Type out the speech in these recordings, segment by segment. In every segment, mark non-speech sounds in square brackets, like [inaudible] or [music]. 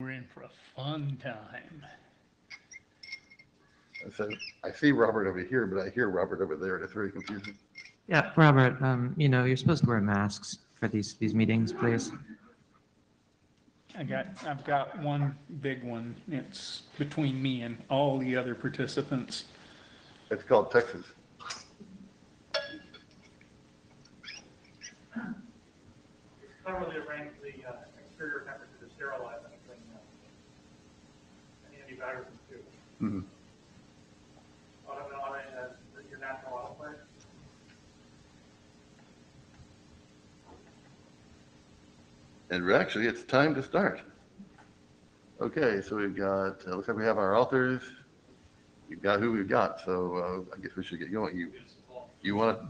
We're in for a fun time. I said, I see Robert over here, but I hear Robert over there. It's very confusing. Yeah, Robert, um, you know, you're supposed to wear masks for these, these meetings, please. I got, I've got one big one. It's between me and all the other participants. It's called Texas. Cleverly arrange the uh, exterior temperature to sterilize uh, your natural autoclave. And actually, it's time to start. Okay, so we've got, uh, looks like we have our authors. We've got who we've got, so uh, I guess we should get going. You, you want to,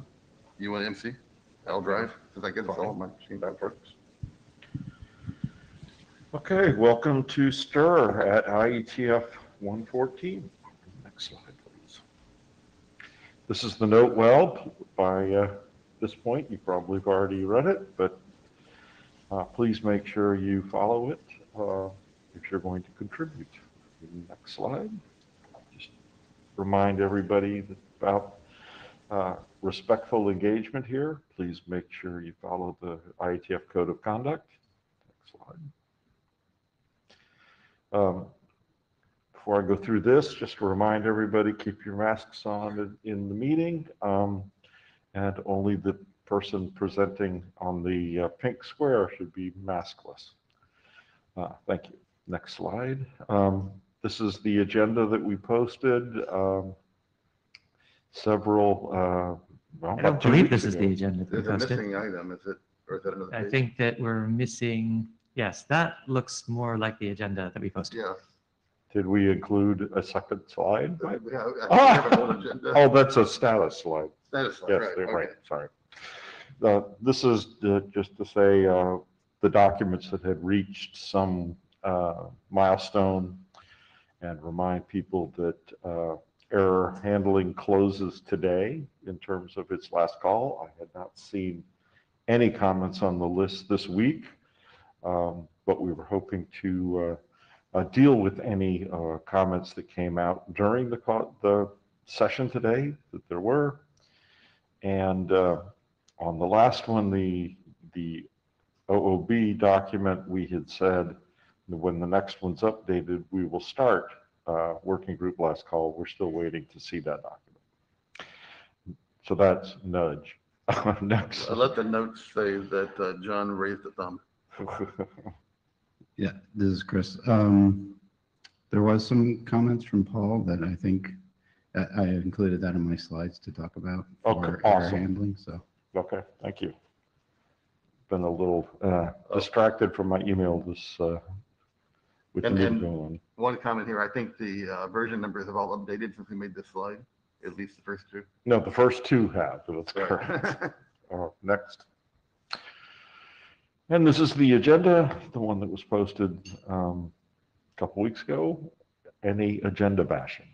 you want to MC? I'll drive, because I guess it's all my machine that works. Okay, welcome to STIR at IETF 114. Next slide, please. This is the note well. By uh, this point, you probably have already read it, but uh, please make sure you follow it uh, if you're going to contribute. Next slide. Just remind everybody about uh, respectful engagement here. Please make sure you follow the IETF Code of Conduct. Next slide. Um, Before I go through this, just to remind everybody, keep your masks on in- in the meeting. um, And only the person presenting on the uh, pink square should be maskless. Uh, Thank you. Next slide. Um, This is the agenda that we posted. um, Several, uh, well, I don't believe weeks this is ago. the agenda that we There's a posted. missing item, is it, or is that another I page? think that we're missing, yes, that looks more like the agenda that we posted. Yeah. Did we include a second slide? Yeah, I think have an [laughs] old agenda. Oh, that's a status slide. Status slide, Yes, right, they're right, okay. sorry. Uh, This is uh, just to say uh, the documents that had reached some uh, milestone and remind people that uh, error handling closes today in terms of its last call. I had not seen any comments on the list this week, um, but we were hoping to uh, uh, deal with any uh, comments that came out during the, the session today, that there were. And on the last one, the, the OOB document, we had said when the next one's updated, we will start uh, working group last call. We're still waiting to see that document. So that's nudge. [laughs] Next. I let the notes say that uh, John raised a thumb. [laughs] Yeah, this is Chris. Um, There was some comments from Paul that I think, I I included that in my slides to talk about. Okay, for error awesome. Handling, so. Okay, thank you. Been a little uh, distracted from my email this, uh, with the And- new and- going. One comment here, I think the uh, version numbers have all updated since we made this slide, at least the first two. No, the first two have, that's correct. [laughs] Uh, Next. And this is the agenda, the one that was posted um, a couple weeks ago. Any agenda bashing?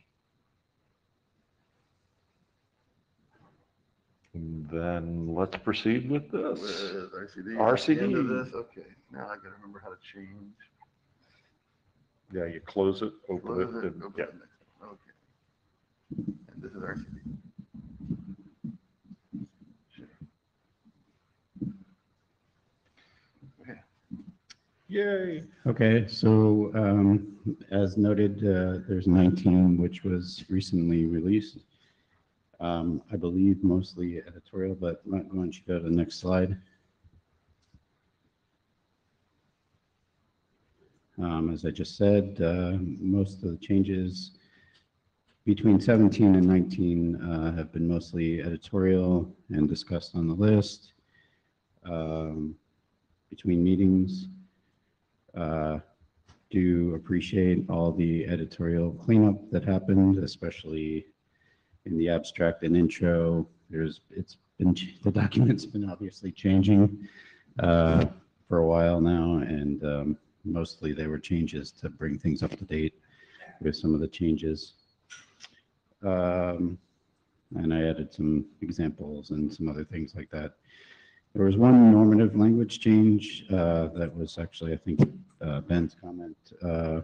And Then let's proceed with this. is RCD? At End of RCD. this, okay, now I gotta remember how to change. Yeah, you close it, open Close it, it, and, open yeah. the next one, Okay. And this is RCD. Yay. Okay, so um, as noted, uh, there's 19 which was recently released. Um, I believe mostly editorial, but why don't you go to the next slide? Um, As I just said, uh, most of the changes between 17 and 19 uh, have been mostly editorial and discussed on the list. Um, Between meetings, uh, do appreciate all the editorial cleanup that happened, especially in the abstract and intro. There's, it's been, the document's been obviously changing uh, for a while now, and um, mostly they were changes to bring things up to date with some of the changes. Um, And I added some examples and some other things like that. There was one normative language change uh, that was actually, I think, uh, Ben's comment. Uh,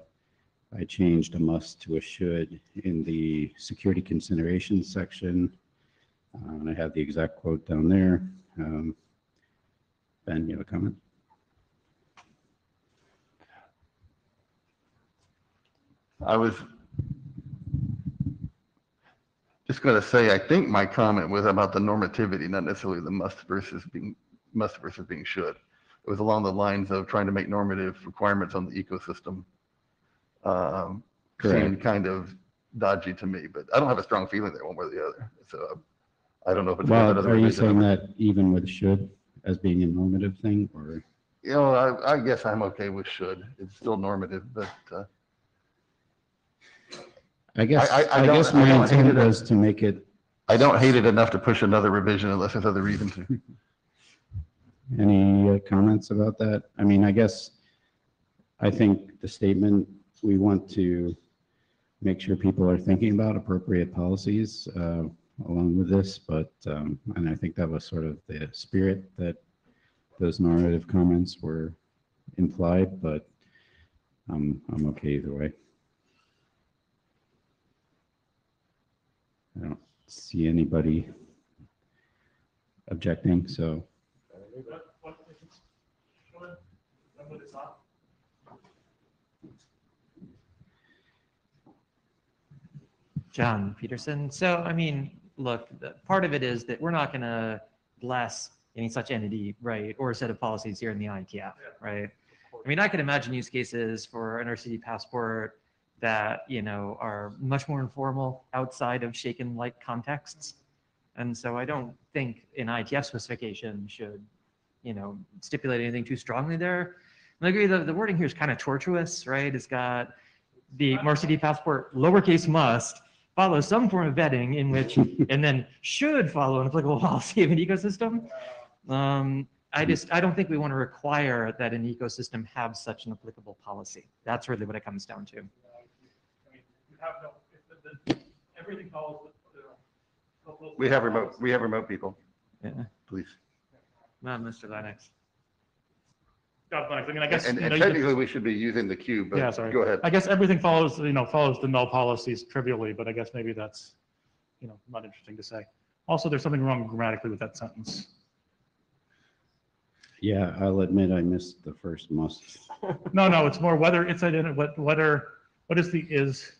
I changed a must to a should in the security considerations section. Uh, And I have the exact quote down there. Um, Ben, you have a comment? I was just going to say, I think my comment was about the normativity, not necessarily the must versus being, must versus being should. It was along the lines of trying to make normative requirements on the ecosystem. Um, Seemed kind of dodgy to me, but I don't have a strong feeling there one way or the other. So I don't know if it's. Well, are you saying that even with should as being a normative thing or? You know, I, I guess I'm okay with should. It's still normative, but, uh, I guess, I- I I guess my intent was to make it, I don't hate it enough to push another revision unless there's other reason to. [laughs] any uh, comments about that? I mean, I guess, I think the statement, we want to make sure people are thinking about appropriate policies uh, along with this, but, um, and I think that was sort of the spirit that those normative comments were implied, but um, I'm okay either way. I don't see anybody objecting, so. What, what, if it's, what, what it's not? John Peterson. So, I mean, look, part of it is that we're not going to bless any such entity, right, or a set of policies here in the IETF, right? I mean, I could imagine use cases for an RCD passport that, you know, are much more informal outside of shaken-like contexts. And so I don't think an IETF specification should, you know, stipulate anything too strongly there. And I agree, the, the wording here is kind of tortuous, right? It's got the MRCD passport lowercase must follow some form of vetting in which, and then should follow an applicable [laughs] policy of an ecosystem. Um, I just, I don't think we want to require that an ecosystem have such an applicable policy. That's really what it comes down to. I mean, you have no, if the, the, everything follows the. the- the- We have remote, we have remote people, Yeah. please. Not Mr. Lennox. God, but I mean, I guess. And you and know, you could- technically, we should be using the cube, Yeah, sorry. go ahead. I guess everything follows, you know, follows the null policies trivially, but I guess maybe that's, you know, not interesting to say. Also, there's something wrong grammatically with that sentence. Yeah, I'll admit I missed the first must. [laughs] No, no, it's more whether it's identity, what, whether, what is the is,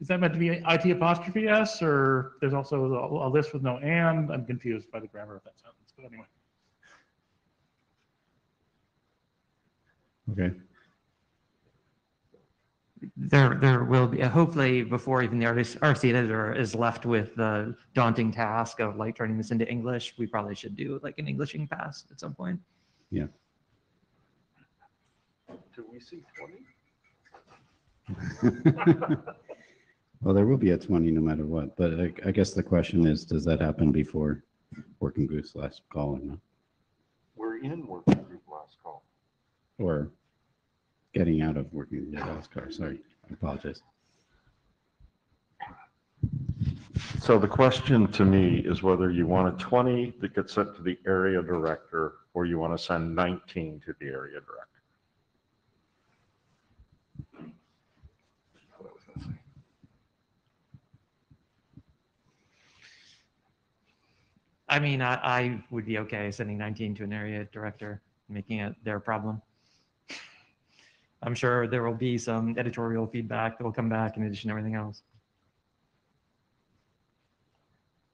is that meant to be IT apostrophe S or there's also a, a list with no and? I'm confused by the grammar of that sentence, but anyway. Okay, There, there will be, hopefully, before even the RC RC editor is left with the daunting task of like turning this into English, we probably should do like an Englishing pass at some point. Yeah. Do we see 20? [laughs] well, there will be a 20 no matter what, but I, I guess the question is, does that happen before Working Group last call or not? We're in working group last call. Or getting out of Working with last call, sorry, I apologize. So the question to me is whether you want a 20 that gets sent to the area director or you want to send 19 to the area director. I was gonna say. I mean, I, I would be okay sending 19 to an area director, making it their problem. I'm sure there will be some editorial feedback that will come back in addition to everything else.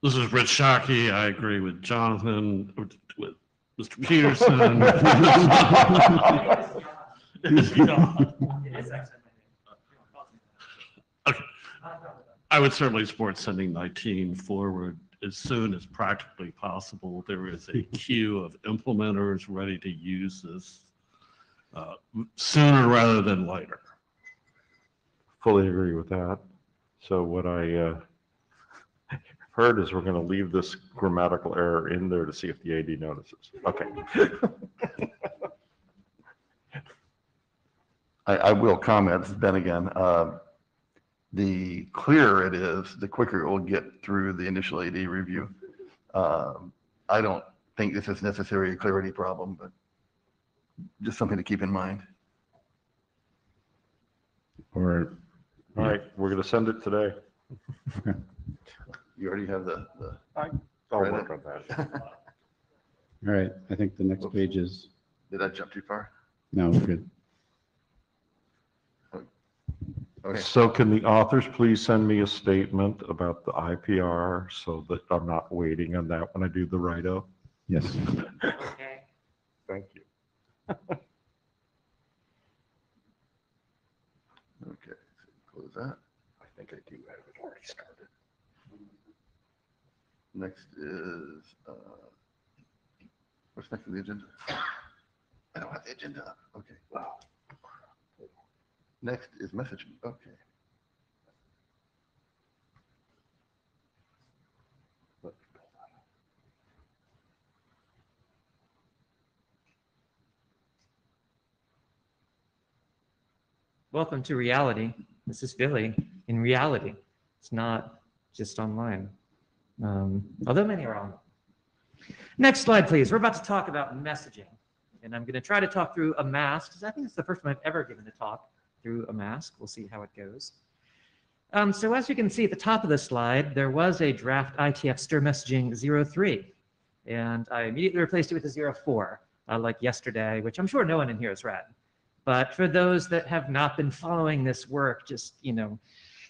This is Rich Shockey. I agree with Jonathan, with with Mr. Peterson. [laughs] Okay. I would certainly support sending 19 forward as soon as practically possible. There is a queue of implementers ready to use this uh, sooner rather than later. Fully agree with that. So what I uh, heard is we're going to leave this grammatical error in there to see if the AD notices. Okay. I, I will comment, this is Ben again. Uh, The clearer it is, the quicker it will get through the initial AD review. Um, I don't think this is necessarily a clarity problem, but just something to keep in mind. Or, All right, we're going to send it today. You already have the, the. I'll Right. work on that. [laughs] all right, I think the next page is, Did I jump too far? no, we're good. Oh, okay, So can the authors please send me a statement about the IPR so that I'm not waiting on that when I do the write-up? Yes. [laughs] Okay. Thank you. okay, so close that. I think I do have it already started. Next is, uh, what's next on the agenda? I don't have the agenda. up. Okay. Wow. Next is messaging. Okay. Welcome to reality. This is Billy in reality. It's not just online. Um, although many are on. Next slide, please. We're about to talk about messaging. And I'm going to try to talk through a mask because I think it's the first time I've ever given a talk through a mask. We'll see how it goes. Um, so as you can see at the top of the slide, there was a draft IETF stir messaging 03. And I immediately replaced it with a 04, uh, like yesterday, which I'm sure no one in here has read. But for those that have not been following this work, just, you know,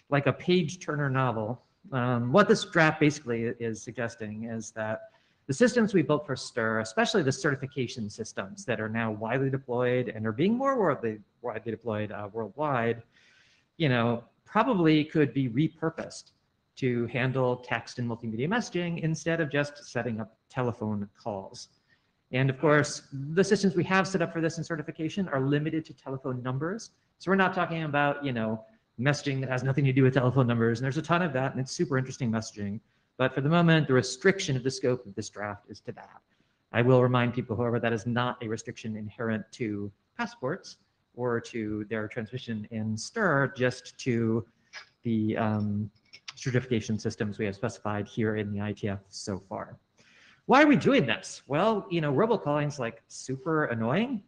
like a page turner novel, um, what this draft basically is suggesting is that the systems we built for STIR, especially the certification systems that are now widely deployed and are being more widely, widely deployed uh, worldwide, you know, probably could be repurposed to handle text and multimedia messaging instead of just setting up telephone calls. And of course, the systems we have set up for this in certification are limited to telephone numbers. So we're not talking about, you know, messaging that has nothing to do with telephone numbers. And there's a ton of that, and it's super interesting messaging. But for the moment, the restriction of the scope of this draft is to that. I will remind people, however, that is not a restriction inherent to passports or to their transmission in STIR, just to the um, certification systems we have specified here in the IETF so far. Why are we doing this? Well, you know, robocalling is like super annoying,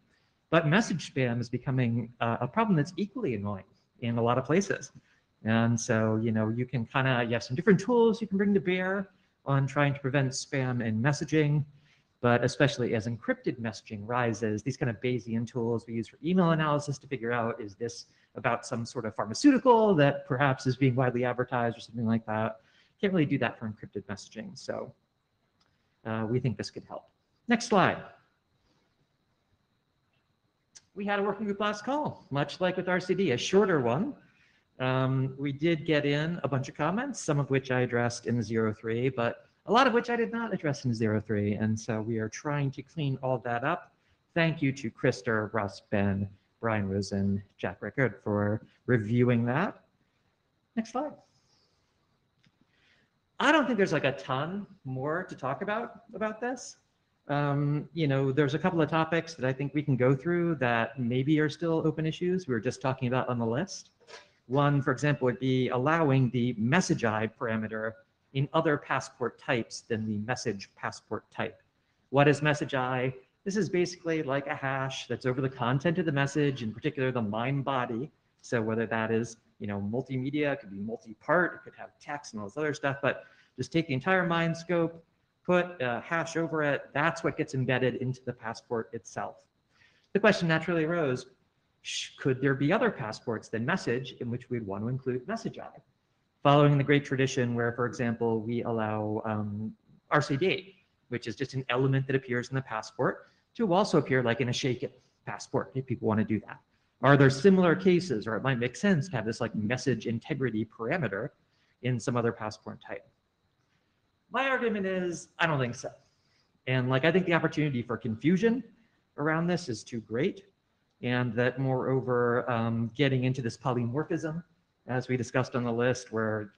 but message spam is becoming uh, a problem that's equally annoying in a lot of places. And so, you know, you can kind of, you have some different tools you can bring to bear on trying to prevent spam in messaging, but especially as encrypted messaging rises, these kind of Bayesian tools we use for email analysis to figure out, is this about some sort of pharmaceutical that perhaps is being widely advertised or something like that? Can't really do that for encrypted messaging. So uh, we think this could help. Next slide. We had a working group last call, much like with RCD, a shorter one. Um, we did get in a bunch of comments, some of which I addressed in the 03, but a lot of which I did not address in 03. And so we are trying to clean all that up. Thank you to Christer, Russ, Ben, Brian Rosen, Jack Rickard for reviewing that. Next slide. I don't think there's like a ton more to talk about about this. Um, you know, there's a couple of topics that I think we can go through that maybe are still open issues we were just talking about on the list. One, for example, would be allowing the message I parameter in other passport types than the message passport type. What is message I? This is basically like a hash that's over the content of the message, in particular the MIME body. So whether that is, you know, multimedia, it could be multi-part, it could have text and all this other stuff, but just take the entire MIME scope, put a hash over it, that's what gets embedded into the passport itself. The question naturally arose, could there be other passports than message in which we'd want to include message I? Following the great tradition where, for example, we allow um, RCD, which is just an element that appears in the passport, to also appear like in a shaken passport, if people want to do that. Are there similar cases, or it might make sense to have this like message integrity parameter in some other passport type? My argument is, I don't think so. And like, I think the opportunity for confusion around this is too great. And that moreover, um, getting into this polymorphism, as we discussed on the list, where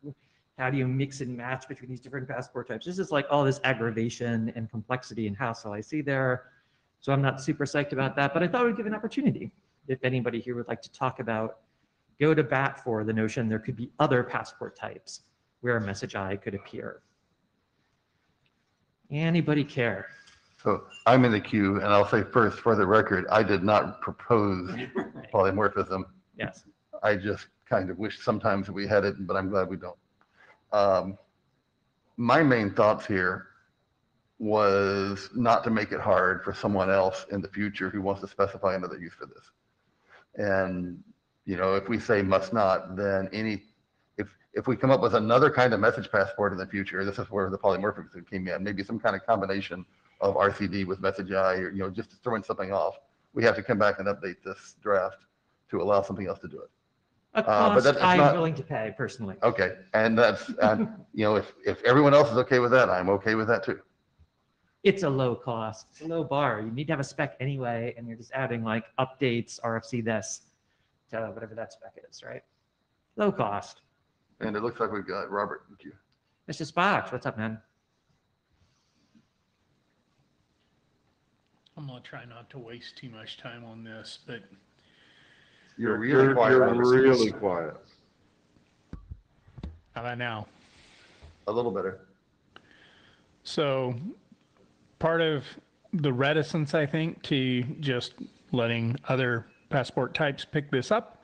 how do you mix and match between these different passport types? This is like all this aggravation and complexity and hassle I see there. So I'm not super psyched about that, but I thought we'd give an opportunity. If anybody here would like to talk about, go to bat for the notion there could be other passport types where a message I could appear. Anybody care? So I'm in the queue and I'll say first, for the record, I did not propose [laughs] polymorphism. Yes. I just kind of wish sometimes we had it, but I'm glad we don't. Um, my main thoughts here was not to make it hard for someone else in the future who wants to specify another use for this. And, you know, if we say must not, then any, if, if we come up with another kind of message passport in the future, this is where the polymorphism came in, maybe some kind of combination of RCD with message I, or, you know, just throwing something off. We have to come back and update this draft to allow something else to do it. A Uh, but cost that's I'm not- willing to pay personally. Okay, and that's, and, you know, if, if everyone else is okay with that, I'm okay with that too. It's a low cost, it's a low bar. You need to have a spec anyway, and you're just adding like updates, RFC this to whatever that spec is, right? Low cost. And it looks like we've got Robert in queue. Mr. Sparks, what's up, man? I'm gonna try not to waste too much time on this, but You're really quiet. You're Robert. really quiet. how about now? A little better. So part of the reticence, I think, to just letting other passport types pick this up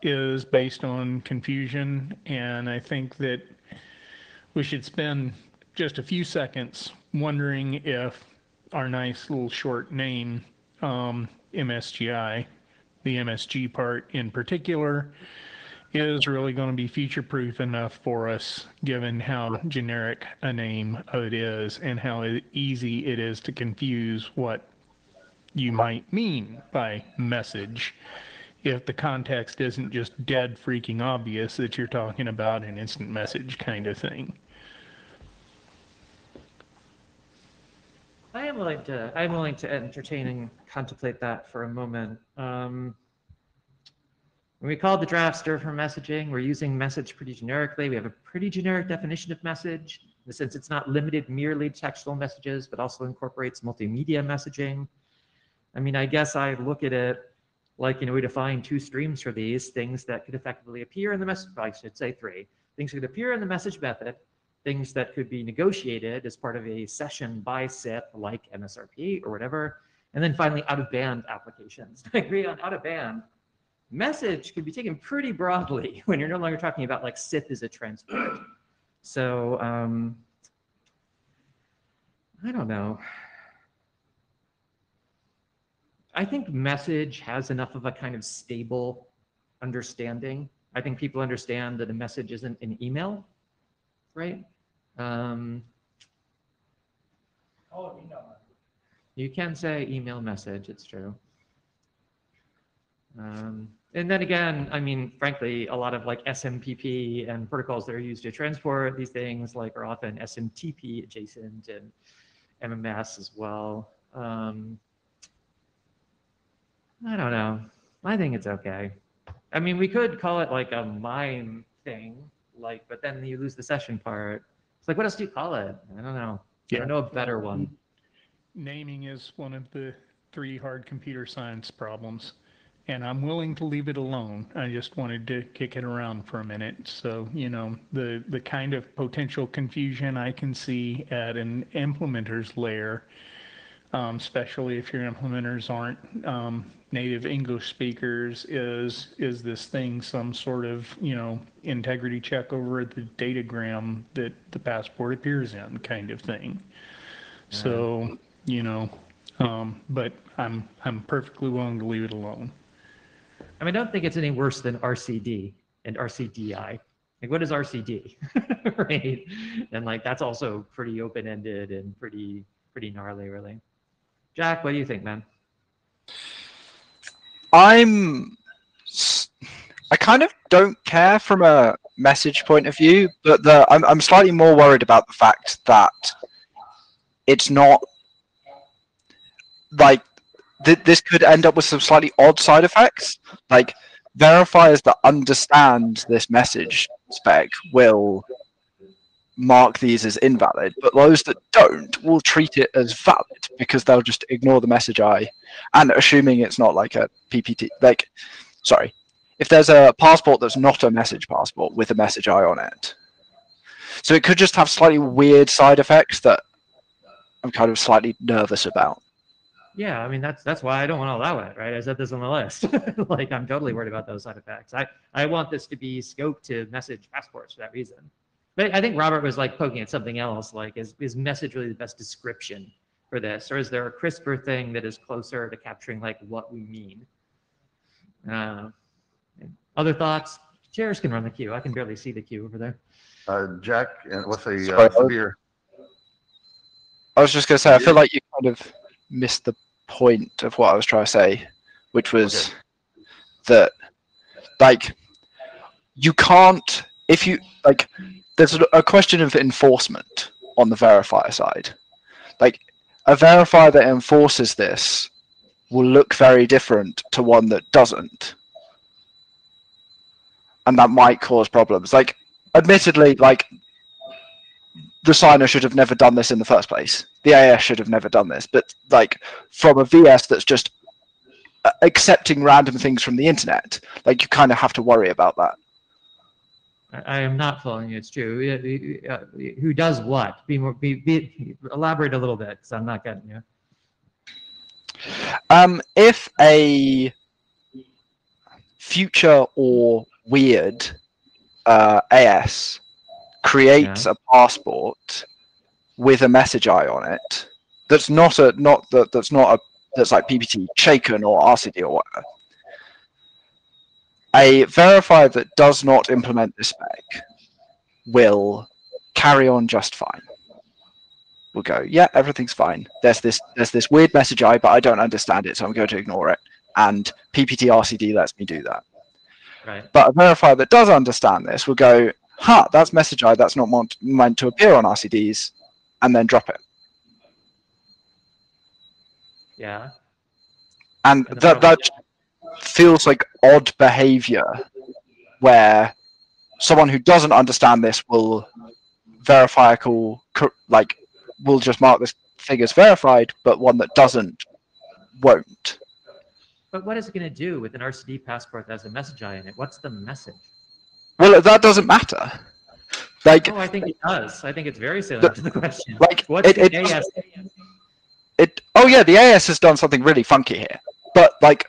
is based on confusion. And I think that we should spend just a few seconds wondering if our nice little short name, um, MSGI, the MSG part in particular, is really going to be future proof enough for us, given how generic a name it is and how easy it is to confuse what you might mean by message if the context isn't just dead freaking obvious that you're talking about an instant message kind of thing. I am willing to, I'm willing to entertain and contemplate that for a moment. Um, when we call the draft STIR for messaging, we're using message pretty generically. We have a pretty generic definition of message in the sense it's not limited merely to textual messages, but also incorporates multimedia messaging. I mean, I guess I look at it like, you know, we define two streams for these things that could effectively appear in the message, I should say three, things that could appear in the message method things that could be negotiated as part of a session by SIP like MSRP or whatever. And then finally, out of band applications. [laughs] I agree on out of band. Message could be taken pretty broadly [laughs] when you're no longer talking about like SIP as a transport. So um, I don't know. I think message has enough of a kind of stable understanding. I think people understand that a message isn't an email, right? Um, you can say email message, it's true. Um, and then again, I mean, frankly, a lot of like SMPP and protocols that are used to transport these things like are often SMTP adjacent and MMS as well. Um, I don't know. I think it's okay. I mean, we could call it like a mime thing, like, but then you lose the session part. It's like, what else do you call it? I don't know. I Yeah. don't know a better one. Naming is one of the three hard computer science problems. And I'm willing to leave it alone. I just wanted to kick it around for a minute. So, you know, the, the kind of potential confusion I can see at an implementer's layer, um, especially if your implementers aren't um, native English speakers, is is this thing some sort of you know integrity check over the datagram that the passport appears in, kind of thing. So, you know, um, but I'm I'm perfectly willing to leave it alone. I mean, I don't think it's any worse than RCD and RCDI. Like, what is RCD? [laughs] right? And like, that's also pretty open-ended and pretty, pretty gnarly, really. Jack, what do you think, man? I'm I kind of don't care from a message point of view, but the I'm I'm slightly more worried about the fact that it's not like th- this could end up with some slightly odd side effects. Like verifiers that understand this message spec will mark these as invalid, but those that don't will treat it as valid because they'll just ignore the message I and assuming it's not like a PPT, like, sorry, if there's a passport that's not a message passport with a message I on it. So it could just have slightly weird side effects that I'm kind of slightly nervous about. Yeah, I mean, that's, that's why I don't want to allow it, right? I said this on the list. [laughs] Like, I'm totally worried about those side effects. I, I want this to be scoped to message passports for that reason. But I think Robert was like poking at something else, like is, is message really the best description for this? Or is there a crisper thing that is closer to capturing like what we mean? Uh, Other thoughts? Chairs can run the queue. I can barely see the queue over there. Uh, Jack, and what's a Sorry, uh, I- severe? I was just going to say, I feel like you kind of missed the point of what I was trying to say, which was that, like, you can't, if you, like, there's a- a question of enforcement on the verifier side. Like, a verifier that enforces this will look very different to one that doesn't. And that might cause problems. Like, admittedly, like, the signer should have never done this in the first place. The AS should have never done this. But like from a VS that's just uh, accepting random things from the internet, like you kind of have to worry about that. I, am not following you. It's true. Uh, Who does what? Be more, be, be, elaborate a little bit, because I'm not getting you. Um, if a future or weird uh, AS creates a passport with a message I on it, that's not a not that that's not a that's like PPT shaken or RCD or whatever. A verifier that does not implement this spec will carry on just fine. We'll go, yeah, everything's fine. There's this there's this weird message I, but I don't understand it, so I'm going to ignore it. And PPT RCD lets me do that. Right. But a verifier that does understand this will go, huh, that's message I, that's not meant, meant to appear on RCDs, and then drop it. Yeah. And that, that feels like odd behavior where someone who doesn't understand this will verify a call, like, will just mark this thing as verified, but one that doesn't won't. But what is it going to do with an RCD passport that has a message in it? What's the message? Well, that doesn't matter. Like, Oh, I think it does. I think it's very salient to the question. like What's it, the it, AS? it oh yeah the as has done something really funky here but like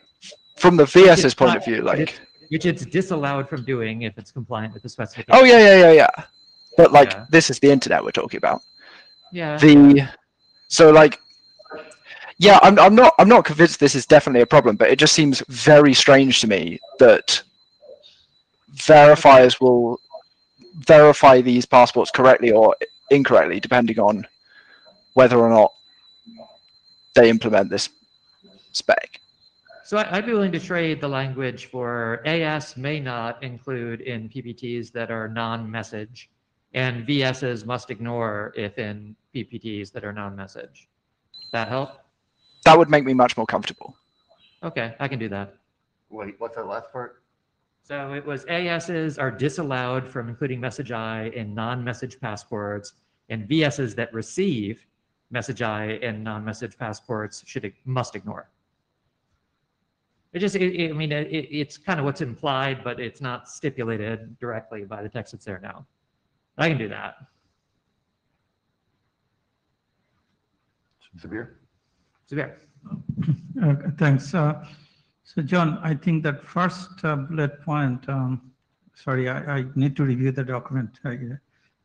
from the vs's point not- of view like Which it's disallowed from doing if it's compliant with the specification. oh yeah yeah yeah yeah but like Yeah. this is the internet we're talking about Yeah. the so like yeah I'm, I'm not i'm not convinced this is definitely a problem but it just seems very strange to me that verifiers will verify these passports correctly or incorrectly depending on whether or not they implement this spec So I- I'd be willing to trade the language for AS may not include in PPTs that are non-message, and VSs must ignore if in PPTs that are non-message. That help? that would make me much more comfortable Okay, I can do that. Wait, what's that last part? So it was ASs are disallowed from including message I in non-message passports, and VSs that receive message I in non-message passports should must ignore. It just, it, it- I mean, it, it's kind of what's implied, but it's not stipulated directly by the text that's there now. I can do that. Severe? So there. Uh, Thanks. Uh, So John, I think that first uh, bullet point, um, sorry, I, I need to review the document. I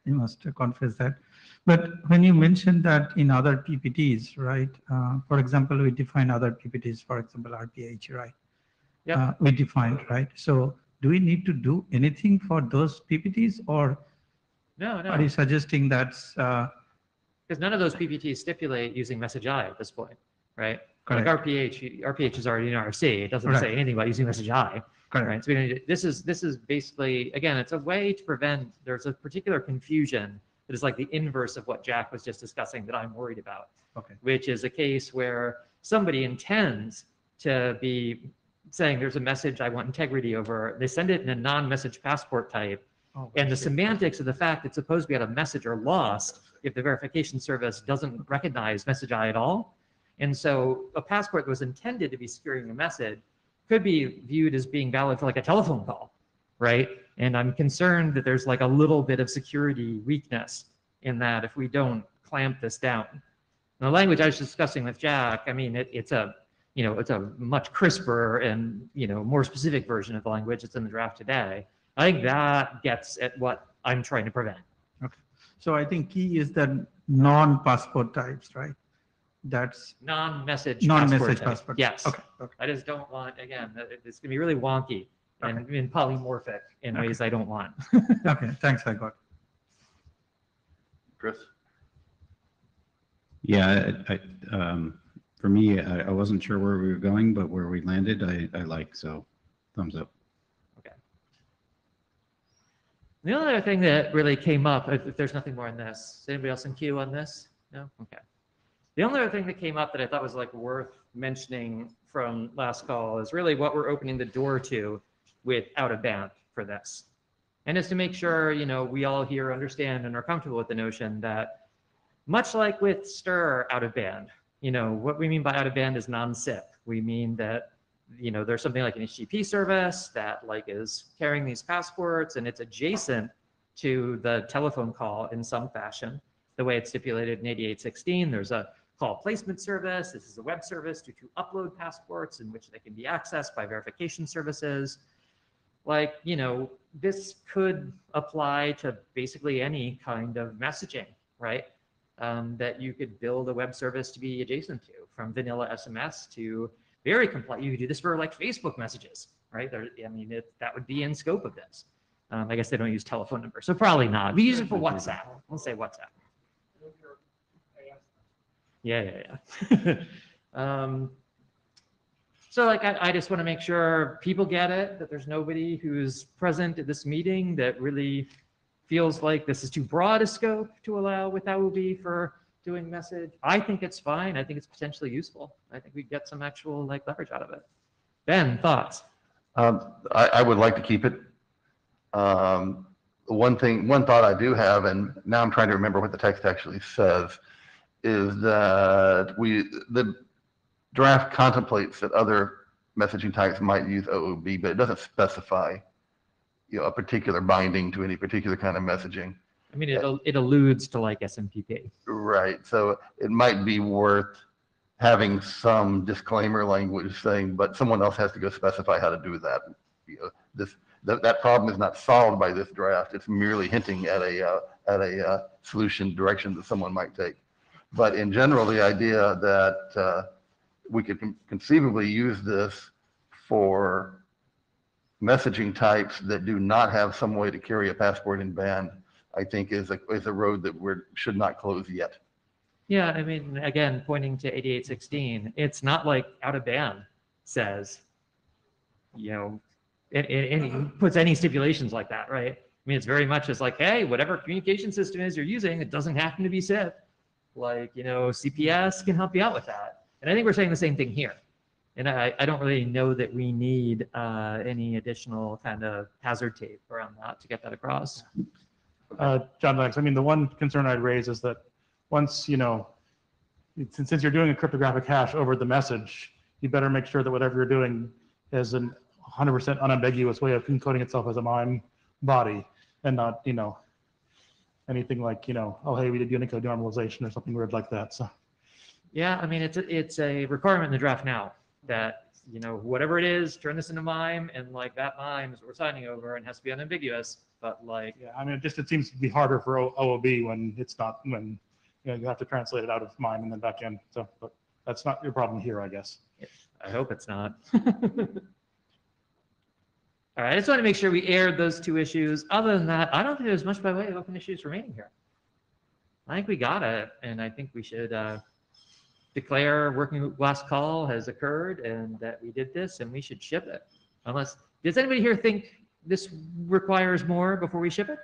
I must confess that. But when you mentioned that in other PPTs, right? uh, For example, we define other PPTs, for example, RPH, right? Yep. Uh, We defined, right? So do we need to do anything for those PPTs or No, no. are you suggesting that's uh, Because none of those PPTs stipulate using message I at this point, right? Like? RPH, RPH is already in RC. It doesn't Correct. say anything about using message I, Correct. right? So we don't need to- this is, this is basically, again, it's a way to prevent, there's a particular confusion that is like the inverse of what Jack was just discussing that I'm worried about, Okay. which is a case where somebody intends to be saying there's a message I want integrity over. They send it in a non-message passport type. Oh, And the shit. semantics of the fact that suppose we had a message are lost if the verification service doesn't recognize message I at all. And so a passport that was intended to be securing a message could be viewed as being valid for like a telephone call, right? And I'm concerned that there's like a little bit of security weakness in that if we don't clamp this down. the language I was discussing with Jack, I mean, it, it's a, you know, it's a much crisper and, you know, more specific version of the language that's in the draft today. I think that gets at what I'm trying to prevent. Okay. So I think key is the non-passport types, right? That's Non-message. non-message type. Yes. Okay, okay. I just don't want, again, it's gonna be really wonky and, and polymorphic in Okay. ways I don't want. [laughs] Okay, thanks, I got. Chris? Yeah, I, I, um, for me, I, I wasn't sure where we were going, but where we landed, I, I like, so thumbs up. Okay. The only other thing that really came up, if, if there's nothing more on this, is anybody else in queue on this? No? Okay. The only other thing that came up that I thought was like worth mentioning from last call is really what we're opening the door to with out of band for this. And is to make sure, you know, we all here understand and are comfortable with the notion that much like with STIR out of band, you know, what we mean by out of band is non-SIP. We mean that you know, there's something like an HTTP service that like is carrying these passports and it's adjacent to the telephone call in some fashion, the way it's stipulated in 8816. There's a call placement service. This is a web service to, to upload passports in which they can be accessed by verification services. Like, you know, this could apply to basically any kind of messaging, right? Um, that you could build a web service to be adjacent to, from vanilla SMS to very complex. You could do this for like Facebook messages, right? There, I mean, it, that would be in scope of this. Um, I guess they don't use telephone numbers, so probably not. We use it for WhatsApp. We'll say WhatsApp. Yeah, yeah, yeah. [laughs] um, so like, I, I just want to make sure people get it, that there's nobody who's present at this meeting that really feels like this is too broad a scope to allow with AOB for doing message. I think it's fine. I think it's potentially useful. I think we'd get some actual like leverage out of it. Ben, thoughts? Um, I, I would like to keep it. Um, one thing, one thought I do have, and now I'm trying to remember what the text actually says, is that we, the draft contemplates that other messaging types might use OOB, but it doesn't specify, you know, a particular binding to any particular kind of messaging. I mean, it, it alludes to like SMPP. Right, so it might be worth having some disclaimer language saying, but someone else has to go specify how to do that. You know, This, that, that problem is not solved by this draft, it's merely hinting at a, uh, at a uh, solution direction that someone might take. But in general, the idea that uh, we could con- conceivably use this for messaging types that do not have some way to carry a passport in band, I think is a, is a road that we're, should not close yet. Yeah, I mean, again, pointing to 8816, it's not like out of band says, you know, it, and he puts any stipulations like that, right? I mean, it's very much just like, hey, whatever communication system is you're using, it doesn't happen to be SIP. Like, you know, CPS can help you out with that. And I think we're saying the same thing here. And I, I don't really know that we need uh, any additional kind of hazard tape around that to get that across. Uh, John Lennox, I mean, the one concern I'd raise is that once, you know, since, since you're doing a cryptographic hash over the message, you better make sure that whatever you're doing is an 100% unambiguous way of encoding itself as a MIME body and not, you know, anything like, you know, oh, hey, we did Unicode normalization or something weird like that. So, Yeah, I mean, it's, a- it's a requirement in the draft now that, you know, whatever it is, turn this into mime and like that mime is what we're signing over and has to be unambiguous, but like, yeah, I mean, it just, it seems to be harder for O- OOB when it's not, when, you know, you have to translate it out of MIME and then back in. So, but that's not your problem here, I guess. I hope it's not. [laughs] All right, I just want to make sure we aired those two issues. Other than that, I don't think there's much by way of open issues remaining here. I think we got it, and I think we should uh, declare working last call has occurred and that we did this and we should ship it. Unless, does anybody here think this requires more before we ship it?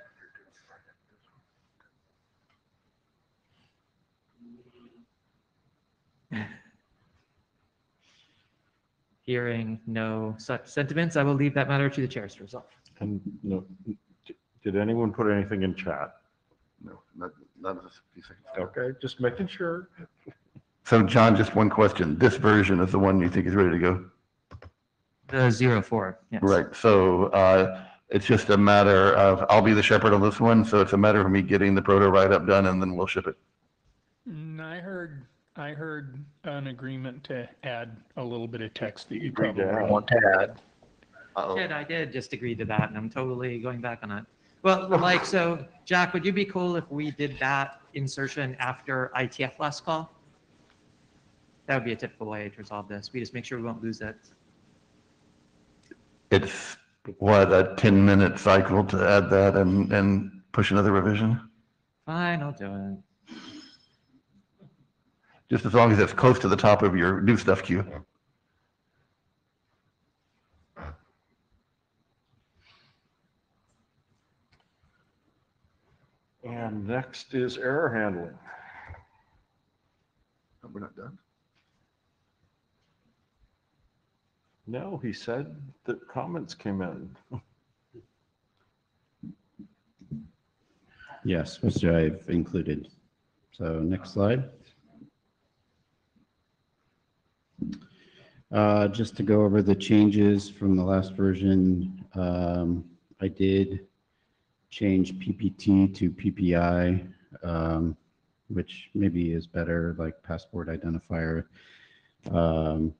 Hearing no such sentiments, I will leave that matter to the chairs to resolve. And no, did anyone put anything in chat? No, not, not this few seconds. Okay, just making sure. So John, just one question. This version is the one you think is ready to go? The zero four, yes. Right, so uh, it's just a matter of, I'll be the shepherd on this one, so it's a matter of me getting the proto write-up done and then we'll ship it. Mm, I heard I heard an agreement to add a little bit of text that you Agreed to probably add. want to add. Uh-oh. Did, I did just agree to that and I'm totally going back on it. Well, like, so Jack, would you be cool if we did that insertion after IETF last call? That would be a typical way to resolve this. We just make sure we won't lose it. It's what, a 10-minute cycle to add that and, and push another revision? Fine, I'll do it. Just as long as it's close to the top of your new stuff queue. And next is error handling. Oh, We're not done? No, he said that comments came in. Yes, which I've included. So next slide. Uh, Just to go over the changes from the last version, um, I did change PPT to PPI, um, which maybe is better, like passport identifier. Um,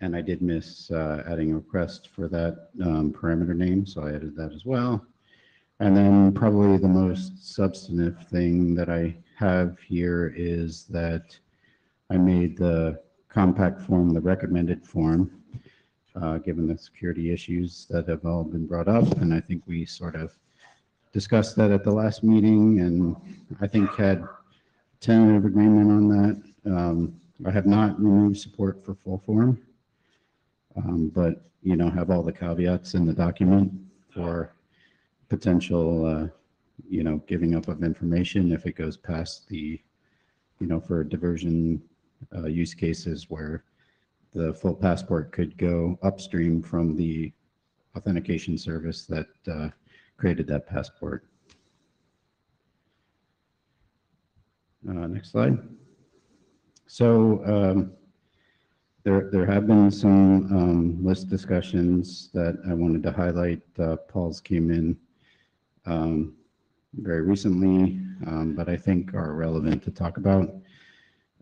And I did miss uh, adding a request for that um, parameter name, so I added that as well. And then probably the most substantive thing that I have here is that I made the compact form the recommended form, uh, given the security issues that have all been brought up. And I think we sort of discussed that at the last meeting and I think had tentative agreement on that. Um, I have not removed support for full form. um, But, you know, have all the caveats in the document for potential, uh, you know, giving up of information if it goes past the, you know, for diversion uh, use cases where the full passport could go upstream from the authentication service that uh, created that passport. Uh, Next slide. So um, there, there have been some um, list discussions that I wanted to highlight. Uh, Paul's came in um, very recently, um, but I think are relevant to talk about.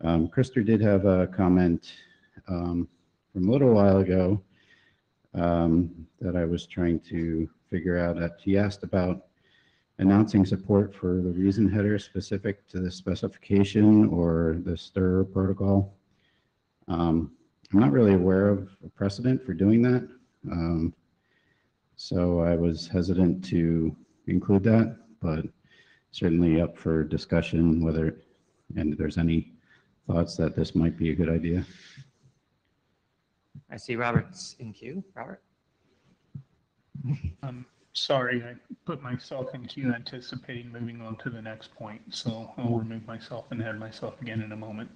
Um, Christer did have a comment um, from a little while ago um, that I was trying to figure out. That he asked about announcing support for the reason header specific to the specification or the STIR protocol. Um, I'm not really aware of a precedent for doing that. Um, so I was hesitant to include that, but certainly up for discussion whether, and there's any thoughts that this might be a good idea. I see Robert's in queue. Robert? I'm sorry, I put myself in queue anticipating moving on to the next point, so I'll remove myself and add myself again in a moment.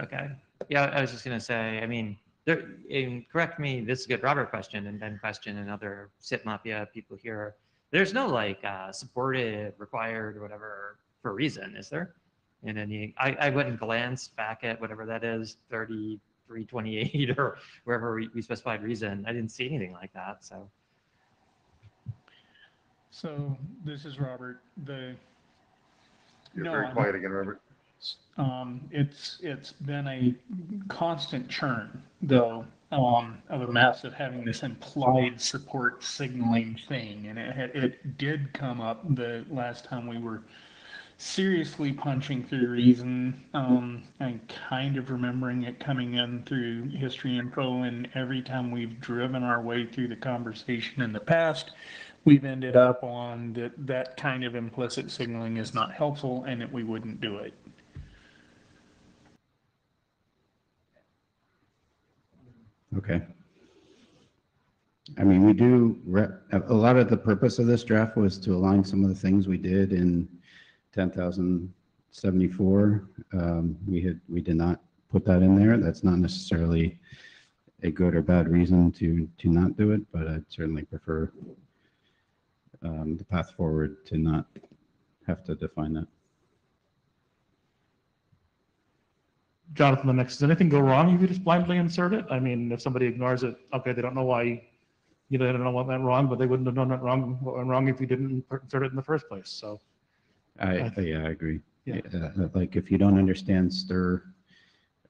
Okay. Yeah, I was just gonna say, I mean, there, and correct me, this is a good Robert question and Ben question and other SIP Mafia people here. There's no like uh, supported, required, or whatever for a reason, is there? And then you, I, I went and glanced back at whatever that is, 3328 [laughs] or wherever we, we specified reason. I didn't see anything like that, so. So this is Robert. The, You're No, very I'm- quiet again, Robert. um, it's, it's been a constant churn though, um, of a massive having this implied support signaling thing. And it, had- it did come up the last time we were seriously punching through reason. Um, and kind of remembering it coming in through history info and every time we've driven our way through the conversation in the past, we've ended up on that, that kind of implicit signaling is not helpful and that we wouldn't do it. Okay. I mean, we do, a lot of the purpose of this draft was to align some of the things we did in 10,074. Um, We had, we did not put that in there. That's not necessarily a good or bad reason to, to not do it, but I'd certainly prefer um, the path forward to not have to define that. Jonathan, the next, does anything go wrong if you just blindly insert it? I mean, if somebody ignores it, okay, they don't know why, you know, they don't know what went wrong, but they wouldn't have known that wrong, what went wrong if you didn't insert it in the first place, so. I, yeah, I agree. Yeah. Uh, Like if you don't understand stir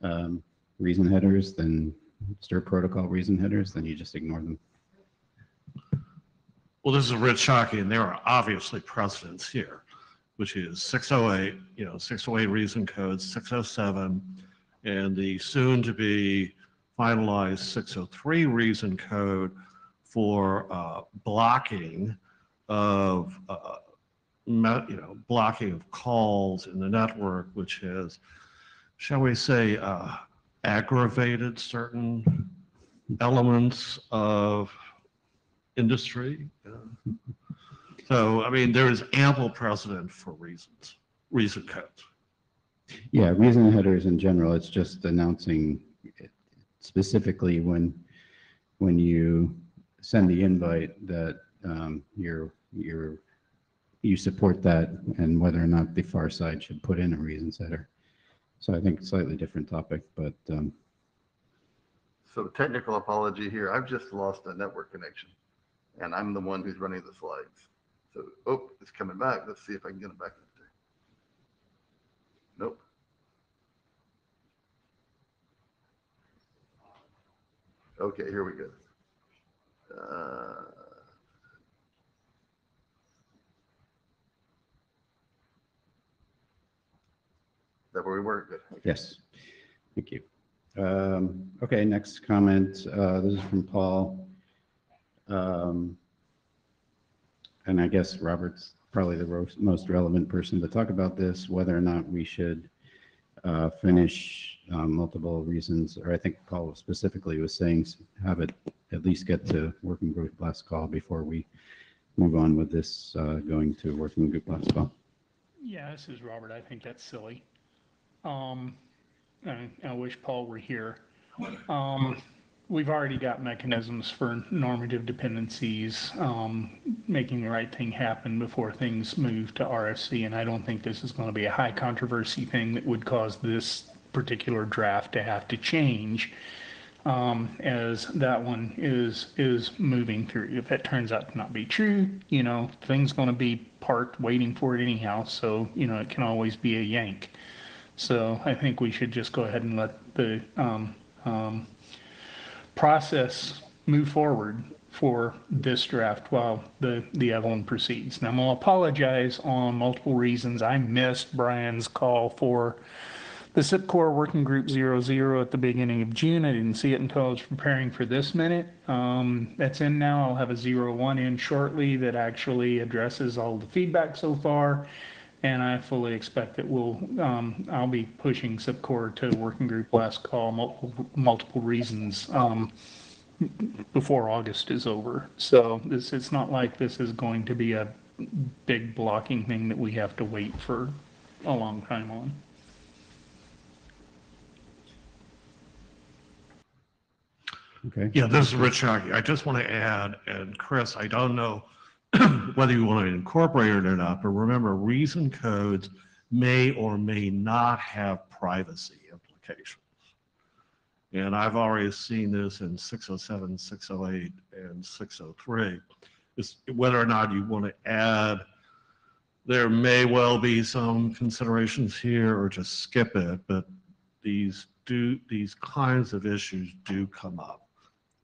um, reason headers, then stir protocol reason headers, then you just ignore them. Well, this is a Rich Shockey, and there are obviously precedents here, which is 608, you know, 608 reason code, 607, and the soon-to-be finalized 603 reason code for uh, blocking of, uh, me- you know, blocking of calls in the network, which has, shall we say, uh, aggravated certain elements of industry. So, I mean, there is ample precedent for reasons, reason codes. Yeah, reason headers in general, it's just announcing specifically when, when you send the invite that um, you're, you're, you support that and whether or not the far side should put in a reasons header. So I think slightly different topic, but um, So technical apology here. I've just lost a network connection and I'm the one who's running the slides. So, oh, it's coming back. Let's see if I can get it back. up there. Nope. Okay, here we go. Uh, That where we were? Good. Okay. Yes, thank you. Um, Okay, next comment, uh, this is from Paul. Um, And I guess Robert's probably the ro- most relevant person to talk about this, whether or not we should uh, finish uh, multiple reasons, or I think Paul specifically was saying, have it at least get to working group last call before we move on with this, uh, going to working group last call. Yeah, this is Robert. I think that's silly. Um, I, I wish Paul were here. Um, we've already got mechanisms for normative dependencies, um, making the right thing happen before things move to RFC. And I don't think this is going to be a high controversy thing that would cause this particular draft to have to change. Um, as that one is, is moving through. If that turns out to not be true, you know, thing's going to be parked waiting for it anyhow. So, you know, it can always be a yank. So I think we should just go ahead and let the um, um, process move forward for this draft while the, the one proceeds. Now, I'm going to apologize on multiple reasons. I missed Brian's call for the SIPCORE Working Group 00 at the beginning of June. I didn't see it until I was preparing for this minute. Um, That's in now. I'll have a 01 in shortly that actually addresses all the feedback so far. And I fully expect that we'll, um, I'll be pushing SIPCORE to working group last call, multiple, multiple reasons, um, before August is over. So this, it's not like this is going to be a big blocking thing that we have to wait for a long time on. Okay? Yeah, this is Rich Shockey. I just want to add, and Chris, I don't know [clears throat] whether you want to incorporate it or not, but remember, reason codes may or may not have privacy implications. And I've already seen this in 607, 608, and 603. Is whether or not you want to add, there may well be some considerations here or just skip it, but these do, these kinds of issues do come up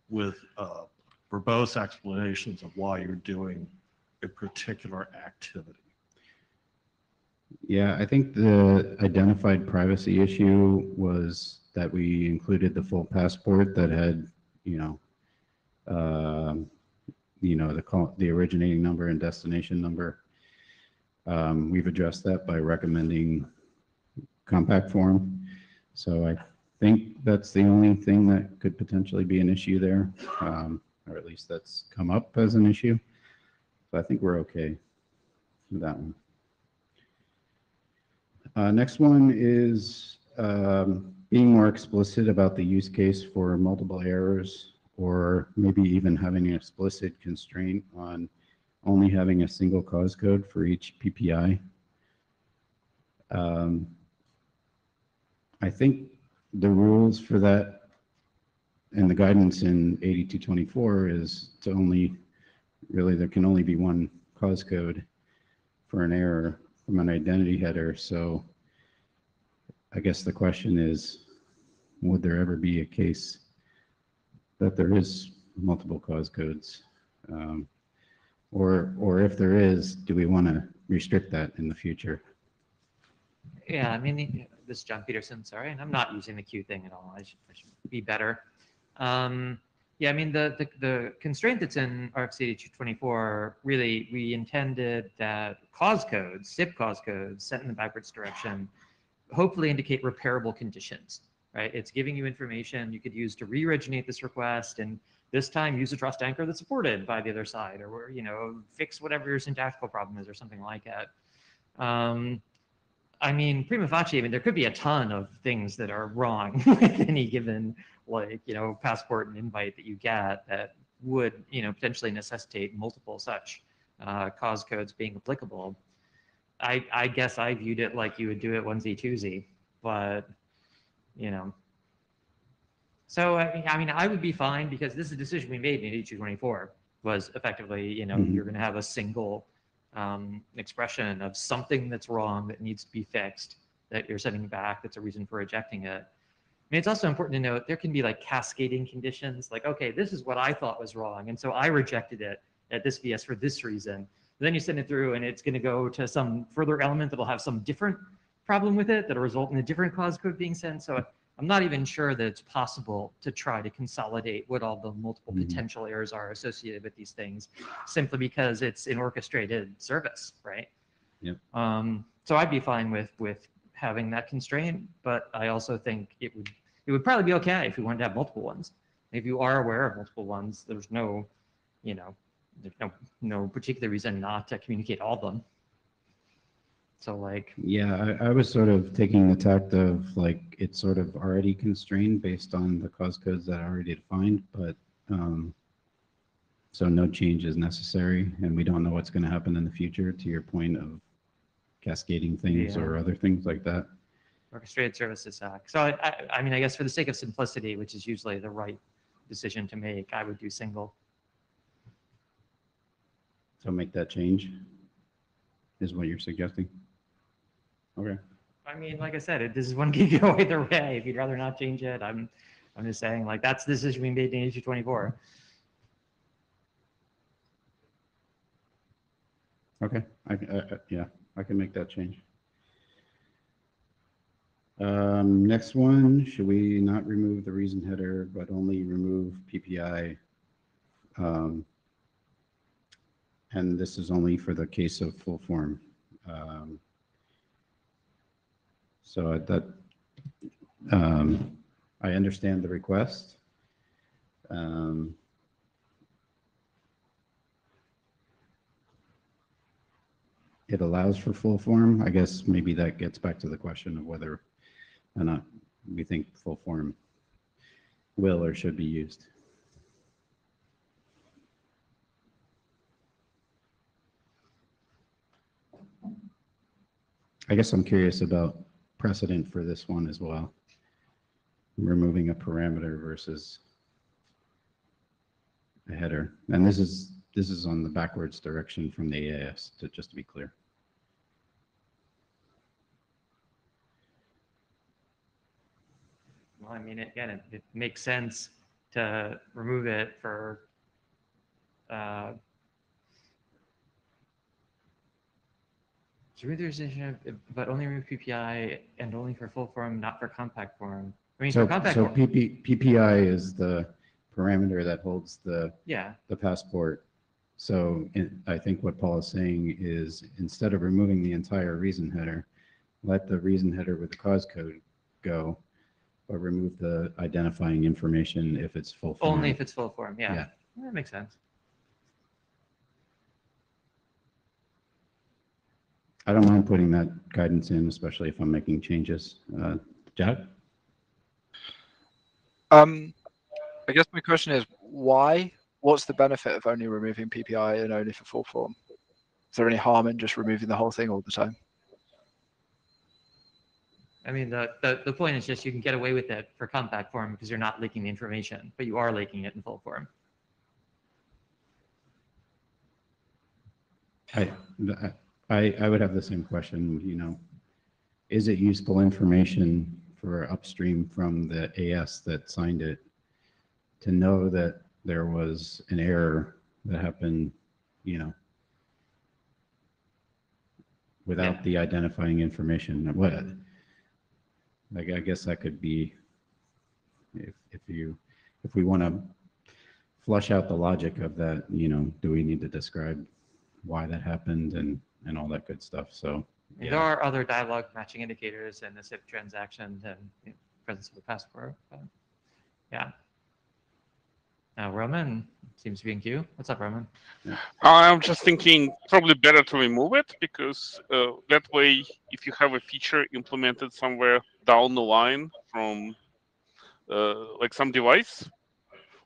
with uh, verbose explanations of why you're doing a particular activity. Yeah, I think the identified privacy issue was that we included the full passport that had, you know, um, you know, the call, the originating number and destination number. Um, we've addressed that by recommending compact form. So I think that's the only thing that could potentially be an issue there, um, or at least that's come up as an issue. So I think we're okay with that one. Uh, Next one is um, being more explicit about the use case for multiple errors, or maybe even having an explicit constraint on only having a single cause code for each PPI. Um, I think the rules for that and the guidance in 8224 is to only, really, there can only be one cause code for an error from an identity header. So I guess the question is, would there ever be a case that there is multiple cause codes? Um, Or, or if there is, do we want to restrict that in the future? Yeah, I mean, this is Jon Peterson, sorry, and I'm not using the Q thing at all. I should, I should be better. Um, yeah, I mean, the, the, the constraint that's in RFC 224, really, we intended that cause codes, SIP cause codes set in the backwards direction, hopefully indicate repairable conditions, right? It's giving you information you could use to re-originate this request and this time use a trust anchor that's supported by the other side or, you know, fix whatever your syntactical problem is or something like that. Um, I mean, prima facie, I mean, there could be a ton of things that are wrong [laughs] with any given, like, you know, passport and invite that you get that would, you know, potentially necessitate multiple such uh, cause codes being applicable. I, I guess I viewed it like you would do it onesie twosie, but, you know. So, I mean, I mean, I would be fine because this is a decision we made in 8224 was effectively, you know, Mhm. you're going to have a single um, expression of something that's wrong that needs to be fixed that you're sending back that's a reason for rejecting it. I mean, it's also important to note there can be like cascading conditions, like, okay, this is what I thought was wrong. And so I rejected it at this VS for this reason. Then you send it through and it's going to go to some further element that'll have some different problem with it that'll result in a different cause code being sent. So I'm not even sure that it's possible to try to consolidate what all the multiple Mhm. potential errors are associated with these things simply because it's an orchestrated service, right? Yep. Um, so I'd be fine with with having that constraint, but I also think it would it would probably be okay if we wanted to have multiple ones. If you are aware of multiple ones, there's no, you know, there's no no particular reason not to communicate all of them. So like, Yeah, I, I was sort of taking the tact of like, it's sort of already constrained based on the cause codes that are already defined, but, um, so no change is necessary and we don't know what's going to happen in the future to your point of cascading things Yeah. or other things like that. orchestrated services act. So I, I, I mean, I guess for the sake of simplicity, which is usually the right decision to make, I would do single. So make that change is what you're suggesting. Okay. I mean, like I said, it, this is one could go either way. If you'd rather not change it, I'm, I'm just saying like that's the decision we made in issue 24. Okay, I, I, I- yeah, I can make that change. Um, next one, should we not remove the reason header, but only remove PPI? Um, and this is only for the case of full form. Um, so that, um, I understand the request. Um, it allows for full form. I guess maybe that gets back to the question of whether or not we think full form will or should be used. I guess I'm curious about precedent for this one as well. Removing a parameter versus a header. And this is, this is on the backwards direction from the AIS, to, just to be clear. Well, I mean, again, it, it makes sense to remove it for, uh, remove the decision, of- but only remove PPI and only for full form, not for compact form. I mean, So, for compact so form, PP, PPI is the parameter that holds the, yeah, the passport. So in- I think what Paul is saying is instead of removing the entire reason header, let the reason header with the cause code go, but remove the identifying information if it's full form. only if it's full form, yeah. Yeah. That makes sense. I don't mind putting that guidance in, especially if I'm making changes. Uh, Jack? Um, I guess my question is why? What's the benefit of only removing PPI and only for full form? Is there any harm in just removing the whole thing all the time? I mean, the, the, the point is just you can get away with it for compact form because you're not leaking the information, but you are leaking it in full form. I, I- I, I would have the same question, you know, is it useful information for upstream from the AS that signed it to know that there was an error that happened, you know, Yeah. without the identifying information? What, like, I guess that could be, if, if you, if we want to flush out the logic of that, you know, do we need to describe why that happened and, and all that good stuff? So, There are other dialogue matching indicators and the SIP transaction and you know, presence of a passport. but, Yeah. Now Roman seems to be in queue. What's up, Roman? I'm just thinking probably better to remove it because uh, that way, if you have a feature implemented somewhere down the line from uh, like some device,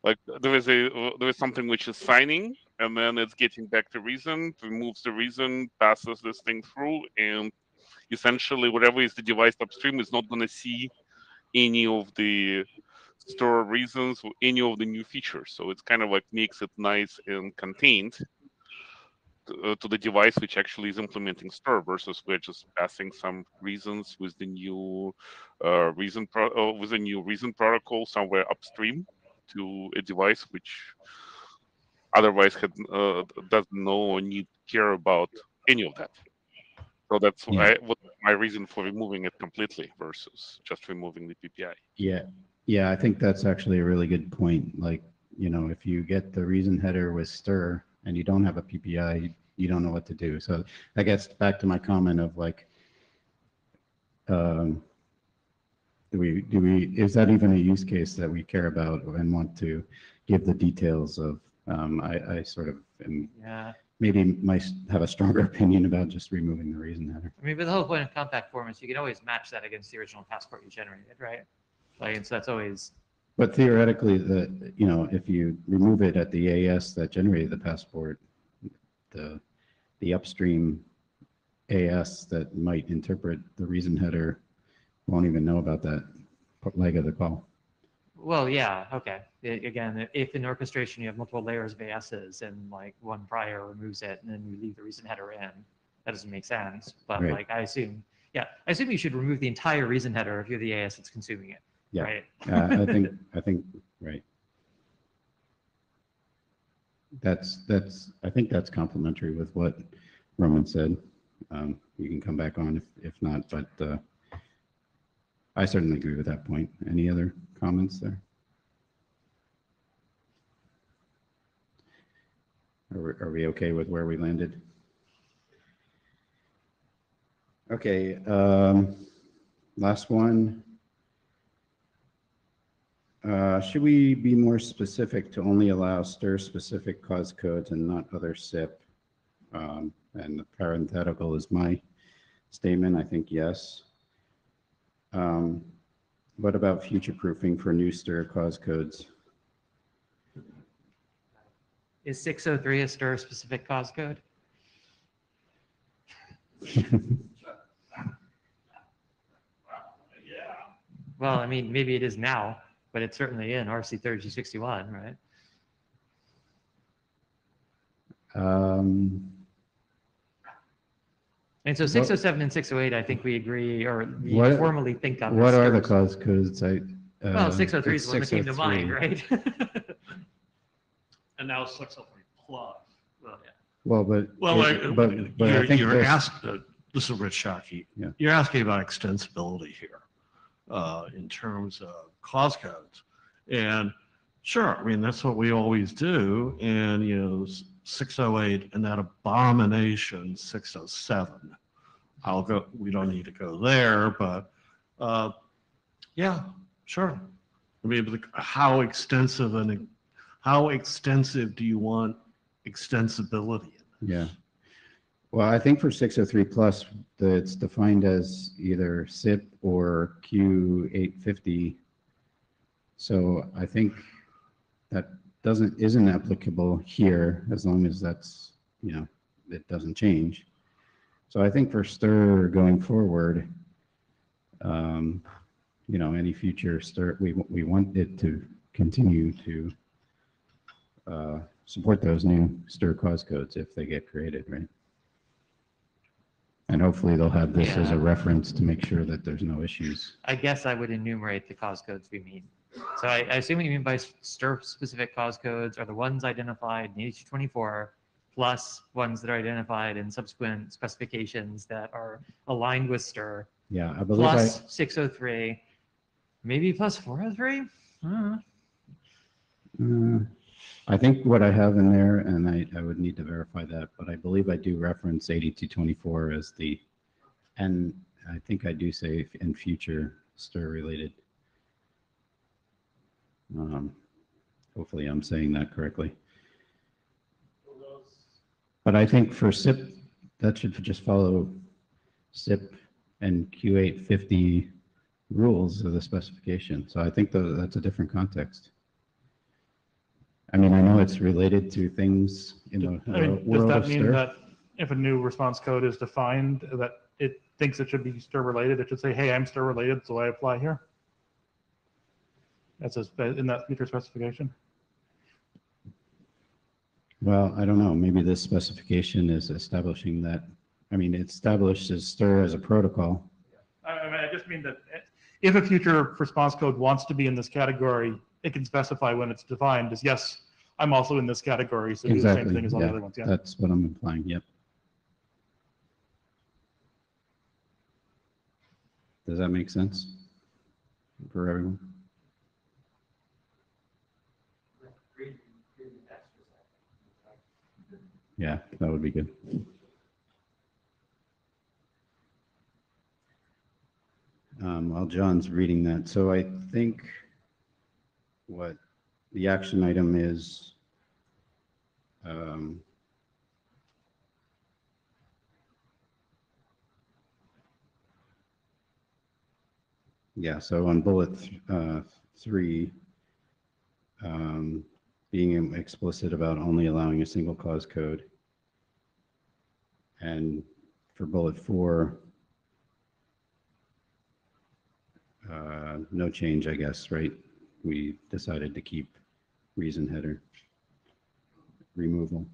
like there is a there is something which is signing and then it's getting back to reason, removes the reason, passes this thing through, and essentially whatever is the device upstream is not going to see any of the stir reasons or any of the new features. So it's kind of like makes it nice and contained to, uh, to the device which actually is implementing stir versus we're just passing some reasons with the new uh, reason pro- uh, with a new reason protocol somewhere upstream to a device which otherwise had uh, doesn't know or need care about any of that. So that's Yeah. why what my reason for removing it completely versus just removing the PPI. yeah, yeah, I think that's actually a really good point. Like, you know, if you get the reason header with stir and you don't have a PPI, you don't know what to do. So that gets back to my comment of like, um, do we, do we, is that even a use case that we care about and want to give the details of? Um, I, I sort of am, Yeah. maybe might have a stronger [laughs] opinion about just removing the reason header. I mean, but the whole point of compact form is you can always match that against the original passport you generated, right? Like, and so that's always, But theoretically, the, you know, if you remove it at the AS that generated the passport, the, the upstream AS that might interpret the reason header won't even know about that leg of the call. Well, yeah, okay. I- Again, if in orchestration you have multiple layers of ASs and like one prior removes it and then you leave the reason header in, that doesn't make sense. But Right. like, I assume, yeah, I assume you should remove the entire reason header if you're the AS that's consuming it, Yeah. right? Uh, I think, I think, right. That's, that's, I think that's complementary with what Roman said. Um, You can come back on if, if not, but uh, I certainly agree with that point. Any other comments there? Are, we- are we okay with where we landed? Okay, um, last one. Uh, Should we be more specific to only allow stir-specific cause codes and not other SIP? Um, And the parenthetical is my statement, I think yes. Um, What about future-proofing for new stir cause codes? Is 603 a stir specific cause code? [laughs] Well, I mean, maybe it is now, but it's certainly in RFC 3261, right? Um, and so six oh seven and six oh eight, I think we agree or we What- formally think on. What are the cause codes? I. Uh, well, six oh three is what the that came to oh mind, right? [laughs] And now six oh three plus. Well, Well, but. Well, like, uh, But, but you're, think you're this- asking, uh, this is Rich Shockey. Yeah. You're asking about extensibility here, uh, in terms of cause codes. And sure, I mean, that's what we always do. And, you know, 608 and that abomination 607. I'll go, we don't need to go there, but uh, yeah, sure. I mean, how extensive and how extensive do you want extensibility? Yeah. Well, I think for 603 plus, it's defined as either SIP or Q850. So I think that doesn't, isn't applicable here as long as that's, you know, it doesn't change. So I think for STIR going forward, um, you know, any future STIR, we, we want it to continue to uh, support those new STIR cause codes if they get created, right? And hopefully they'll have this as a reference to make sure that there's no issues. I guess I would enumerate the cause codes we mean. So I, I assume what you mean by STIR specific cause codes are the ones identified in H twenty-four plus ones that are identified in subsequent specifications that are aligned with STIR. Yeah, I believe I, plus oh three, maybe plus four oh three? uh, I think what I have in there, and I, I would need to verify that, but I believe I do reference 8224 as the, and I think I do say in future stir related. Um, Hopefully I'm saying that correctly. But I think for SIP, that should just follow SIP and Q850 rules of the specification. So I think tho- that's a different context. I mean, I know it's related to things in the I mean, uh, does world that of mean STIR. that if a new response code is defined, that it thinks it should be stir related, it should say, hey, I'm stir related, so I apply here? That's a, in that future specification? Well, I don't know, maybe this specification is establishing that, I mean, it establishes STIR as a protocol. I, I mean, I just mean that eh, if a future response code wants to be in this category, it can specify when it's defined as, yes, I'm also in this category, so do the same Exactly, thing as all the other ones, yeah. that's what I'm implying, yep. Does that make sense for everyone? Yeah, that would be good. Um, while Jon's reading that, so I think what the action item is, um, yeah, so on bullet, th- uh, three, um, being explicit about only allowing a single cause code. And for bullet four, uh, no change, I guess, right? We decided to keep reason header removal.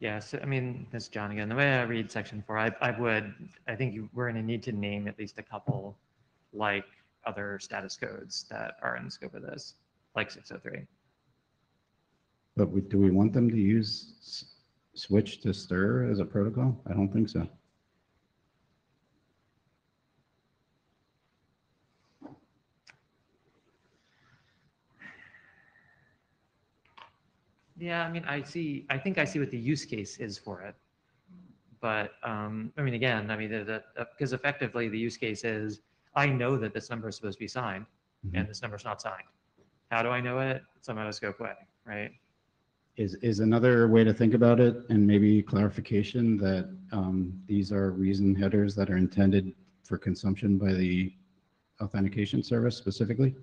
Yes, I mean, this is Jon again. The way I read section four, I, I would, I think you- we're going to need to name at least a couple like other status codes that are in the scope of this, like 603. But we, do we want them to use s- switch to stir as a protocol? I don't think so. Yeah, I mean, I see, I think I see what the use case is for it. But, um, I mean, again, I mean, the, the, because effectively the use case is, I know that this number is supposed to be signed and this number's not signed. How do I know it? Some out of scope way, right? Is, is another way to think about it and maybe clarification that um, these are reason headers that are intended for consumption by the authentication service specifically?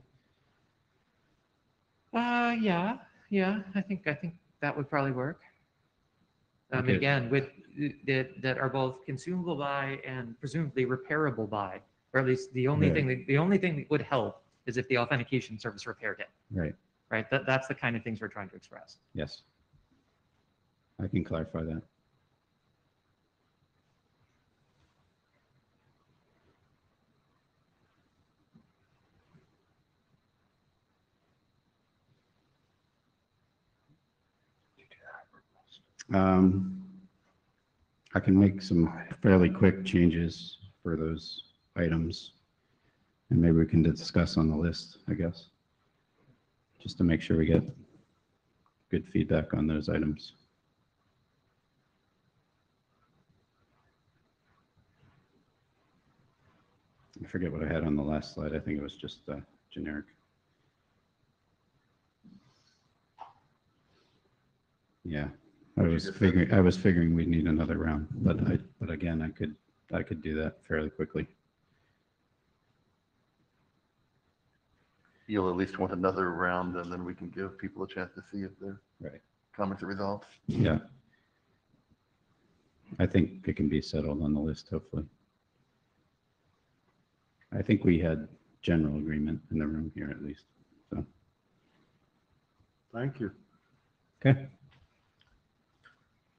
Uh, yeah, yeah, I think, I think that would probably work. Um, Okay. again, with, that, that are both consumable by and presumably repairable by, or at least the only Right. thing, that the only thing that would help is if the authentication service repaired it, Right, right? That, that's the kind of things we're trying to express. yes. I can clarify that. Um, I can make some fairly quick changes for those items. And maybe we can discuss on the list, I guess. Just to make sure we get good feedback on those items. I forget what I had on the last slide. I think it was just uh, generic. Yeah, I was figuring, I was figuring we'd need another round, but I, but again, I could, I could do that fairly quickly. You'll at least want another round and then we can give people a chance to see if their Right. comments are resolved. Yeah. I think it can be settled on the list, hopefully. I think we had general agreement in the room here at least, so. Thank you. Okay.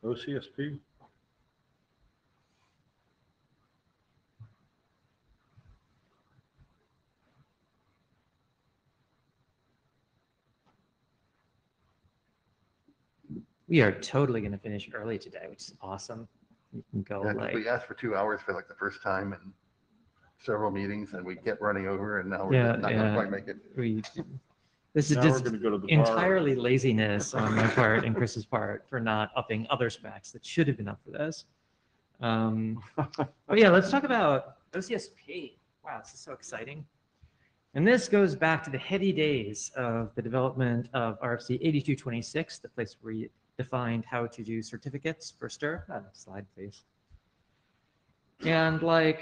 OCSP? We are totally going to finish early today, which is awesome. You can go Yeah, like, We asked for two hours for like the first time in several meetings and we kept running over and now we're Yeah, just not gonna quite make it. we, this is Now we're just gonna go to the bar. entirely laziness on my part and Chris's part for not upping other specs that should have been up for this. Um, but yeah, let's talk about OCSP. Wow, this is so exciting. And this goes back to the heady days of the development of RFC 8226, the place where we defined how to do certificates for STIR. Uh, slide, please. And like,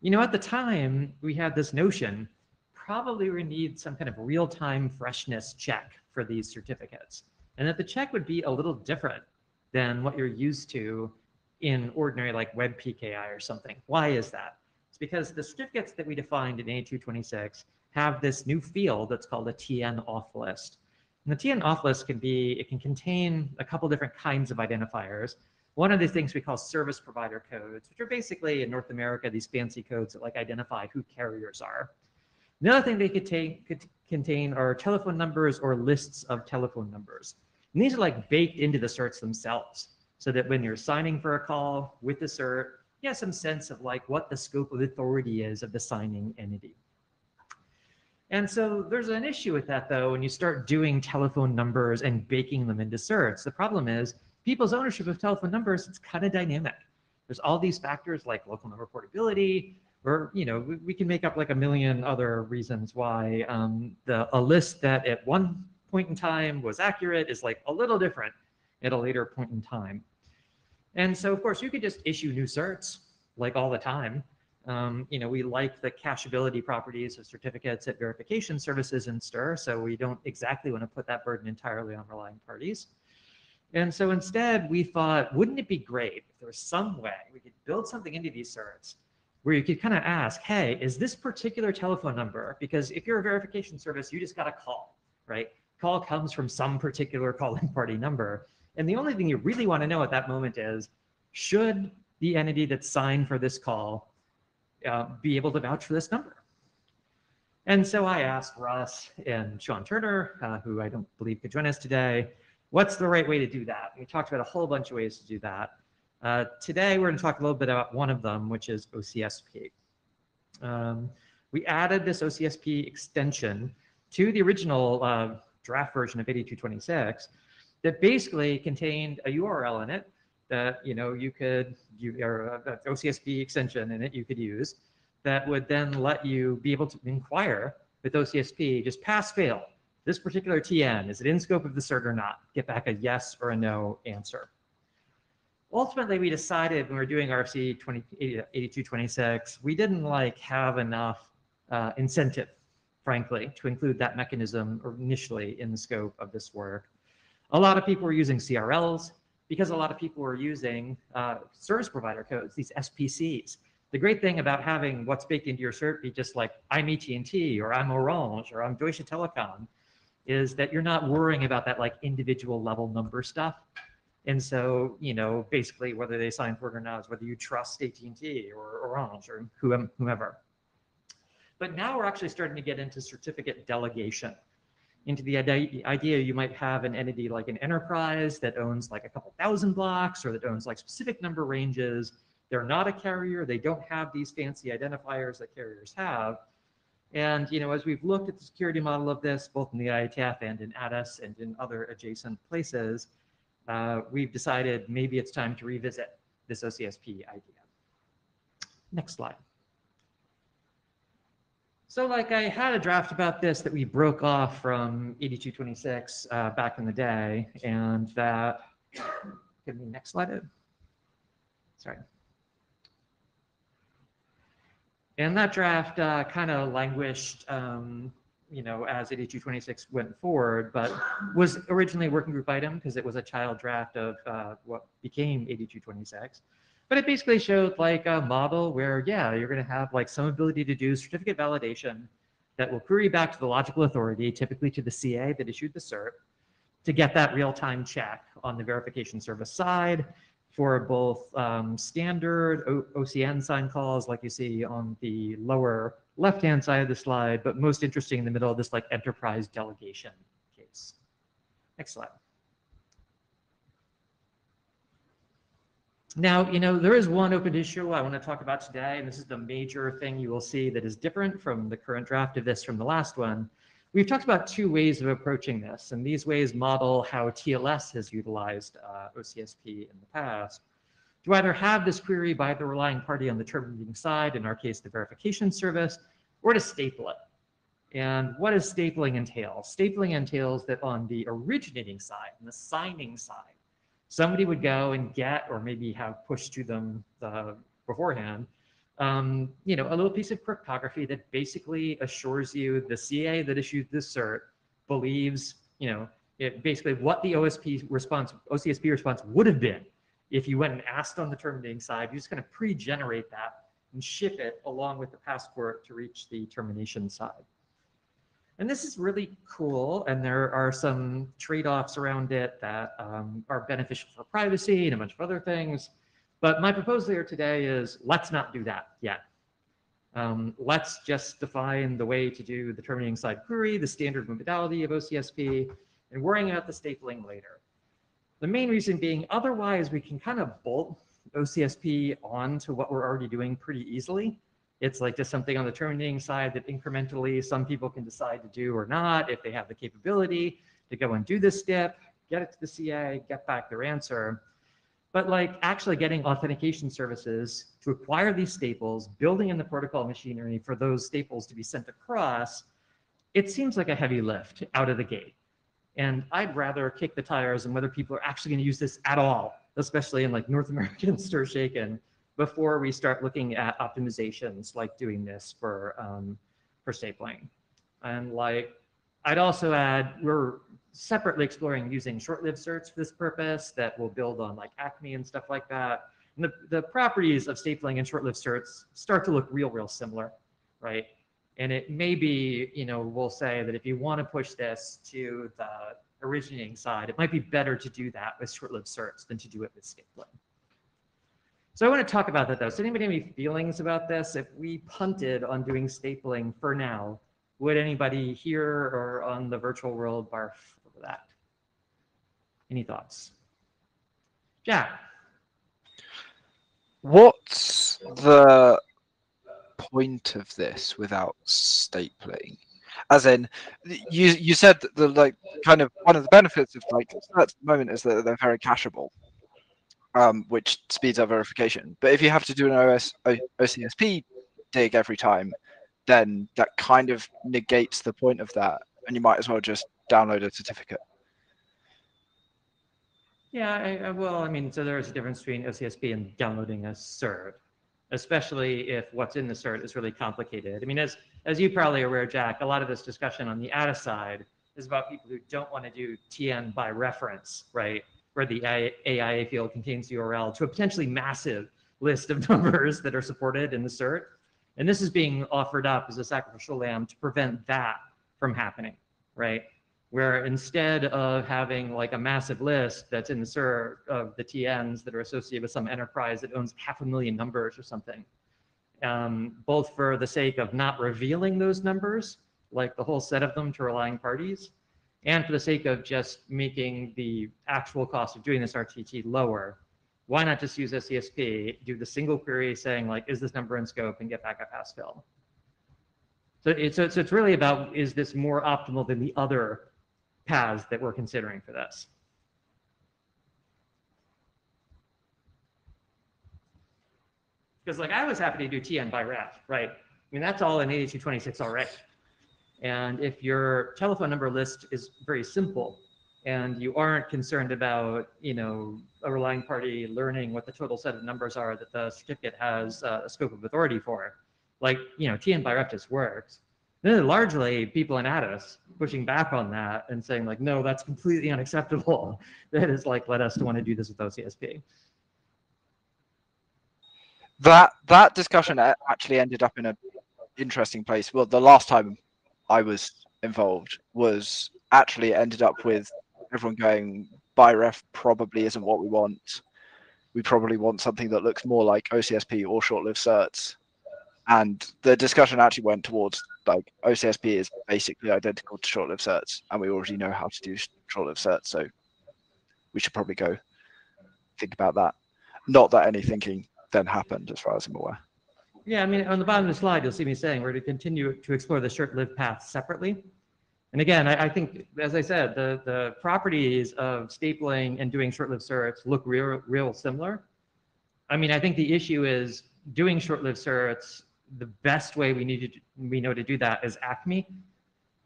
you know, at the time, we had this notion, probably we need some kind of real-time freshness check for these certificates. And that the check would be a little different than what you're used to in ordinary like web PKI or something. Why is that? It's because the certificates that we defined in 8226 have this new field that's called a TNAuthList. And the TNAuthList can be, it can contain a couple different kinds of identifiers. One of the things we call service provider codes, which are basically in North America, these fancy codes that like identify who carriers are. Another thing they could take could contain are telephone numbers or lists of telephone numbers. And these are like baked into the certs themselves so that when you're signing for a call with the cert, you have some sense of like what the scope of authority is of the signing entity. And so there's an issue with that though, when you start doing telephone numbers and baking them into certs. The problem is people's ownership of telephone numbers, it's kind of dynamic. There's all these factors like local number portability, or, you know, we, we can make up like a million other reasons why um, the, a list that at one point in time was accurate is like a little different at a later point in time. And so, of course, you could just issue new certs like all the time. Um, you know, we like the cacheability properties of certificates at verification services in STIR, so we don't exactly want to put that burden entirely on relying parties. And so instead, we thought, wouldn't it be great if there was some way we could build something into these certs where you could kind of ask, hey, is this particular telephone number? Because if you're a verification service, you just got a call, right? Call comes from some particular calling party number. And the only thing you really want to know at that moment is, should the entity that signed for this call uh, be able to vouch for this number? And so I asked Russ and Sean Turner, uh, who I don't believe could join us today, what's the right way to do that? We talked about a whole bunch of ways to do that. Uh, today, we're going to talk a little bit about one of them, which is OCSP. Um, we added this OCSP extension to the original uh, draft version of 8226 that basically contained a URL in it that you know you could you or uh, OCSP extension in it you could use that would then let you be able to inquire with OCSP just pass fail this particular TN is it in scope of the cert or not? Get back a yes or a no answer. Ultimately we decided when we were doing RFC 20, 8226 we didn't like have enough uh, incentive frankly to include that mechanism initially in the scope of this work. A lot of people were using CRLs because a lot of people were using uh, service provider codes, these SPCs. The great thing about having what's baked into your cert be just like I'm AT&T or I'm Orange or I'm Deutsche Telekom is that you're not worrying about that like individual level number stuff. And so, you know, basically whether they sign for it or not is whether you trust AT&T or Orange or whomever. But now we're actually starting to get into certificate delegation into the idea you might have an entity like an enterprise that owns like a couple thousand blocks or that owns like specific number ranges. They're not a carrier. They don't have these fancy identifiers that carriers have. And, you know, as we've looked at the security model of this, both in the IETF and in ATIS and in other adjacent places, uh, we've decided maybe it's time to revisit this OCSP idea. Next slide. So like I had a draft about this that we broke off from 8226 uh, back in the day and that, give me next slide. Sorry. And that draft uh, kind of languished, um, you know, as 8226 went forward, but was originally a working group item because it was a child draft of uh, what became 8226. But it basically showed like a model where, yeah, you're going to have like some ability to do certificate validation that will query back to the logical authority, typically to the CA that issued the cert, to get that real-time check on the verification service side for both um, standard o OCN sign calls like you see on the lower left-hand side of the slide, but most interesting in the middle of this like enterprise delegation case. Next slide. Now, you know, there is one open issue I want to talk about today, and this is the major thing you will see that is different from the current draft of this from the last one. We've talked about two ways of approaching this, and these ways model how TLS has utilized uh, OCSP in the past. To either have this query by the relying party on the terminating side, in our case, the verification service, or to staple it. And what does stapling entail? Stapling entails that on the originating side, on the signing side, somebody would go and get, or maybe have pushed to them uh, beforehand, um, you know, a little piece of cryptography that basically assures you the CA that issued the cert believes, you know, it basically what the OSP response, OCSP response would have been if you went and asked on the terminating side. You just kind of pre-generate that and ship it along with the passport to reach the termination side. And this is really cool. And there are some trade-offs around it that um, are beneficial for privacy and a bunch of other things. But my proposal here today is let's not do that yet. Um, let's just define the way to do the terminating side query, the standard modality of OCSP, and worrying about the stapling later. The main reason being otherwise we can kind of bolt OCSP onto what we're already doing pretty easily. It's like just something on the terminating side that incrementally some people can decide to do or not if they have the capability to go and do this step, get it to the CA, get back their answer. But like actually getting authentication services to acquire these staples, building in the protocol machinery for those staples to be sent across, it seems like a heavy lift out of the gate. And I'd rather kick the tires on whether people are actually going to use this at all, especially in like North [laughs] American stir shaken, before we start looking at optimizations like doing this for um, for stapling. And like, I'd also add, we're separately exploring using short-lived certs for this purpose that will build on like Acme and stuff like that. And the, the properties of stapling and short-lived certs start to look real, real similar, right? And it may be, you know, we'll say that if you want to push this to the originating side, it might be better to do that with short-lived certs than to do it with stapling. So I want to talk about that though. So anybody have any feelings about this? If we punted on doing stapling for now, would anybody here or on the virtual world barf over that? Any thoughts? Jack? What's the point of this without stapling? As in, you you said that the like kind of one of the benefits of like at the moment is that they're very cacheable, um, which speeds up verification. But if you have to do an OS o, OCSP dig every time, then that kind of negates the point of that, and you might as well just download a certificate. Yeah, I, I, well, I mean, so there's a difference between OCSP and downloading a cert, especially if what's in the cert is really complicated. I mean, as as you probably are aware, Jack, a lot of this discussion on the ATIS side is about people who don't want to do TN by reference, right? Where the AIA field contains the URL to a potentially massive list of [laughs] numbers that are supported in the cert. And this is being offered up as a sacrificial lamb to prevent that from happening, right? Where instead of having like a massive list that's in the cert of the TNs that are associated with some enterprise that owns half a million numbers or something, um, both for the sake of not revealing those numbers, like the whole set of them to relying parties, and for the sake of just making the actual cost of doing this RTT lower, why not just use OCSP, do the single query saying like, is this number in scope and get back a pass fill? So it's, so it's really about, is this more optimal than the other paths that we're considering for this? Because like I was happy to do TN by ref, right? I mean, that's all in 8226 already. And if your telephone number list is very simple and you aren't concerned about, you know, a relying party learning what the total set of numbers are that the certificate has uh, a scope of authority for, like, you know, TN by works. Then largely people in ATIS pushing back on that and saying like, no, that's completely unacceptable. [laughs] That is like, led us to want to do this with OCSP that that discussion actually ended up in an interesting place. Well, the last time I was involved was actually ended up with everyone going by ref probably isn't what we want. We probably want something that looks more like OCSP or short-lived certs. And the discussion actually went towards like OCSP is basically identical to short-lived certs, and we already know how to do short-lived certs, so we should probably go think about that. not that any thinking then happened, as far as I'm aware. Yeah, I mean, on the bottom of the slide, you'll see me saying we're to continue to explore the short-lived path separately. And again, I, I think, as I said, the, the properties of stapling and doing short-lived certs look real, real similar. I mean, I think the issue is doing short-lived certs, the best way we need to, we know to do that is Acme.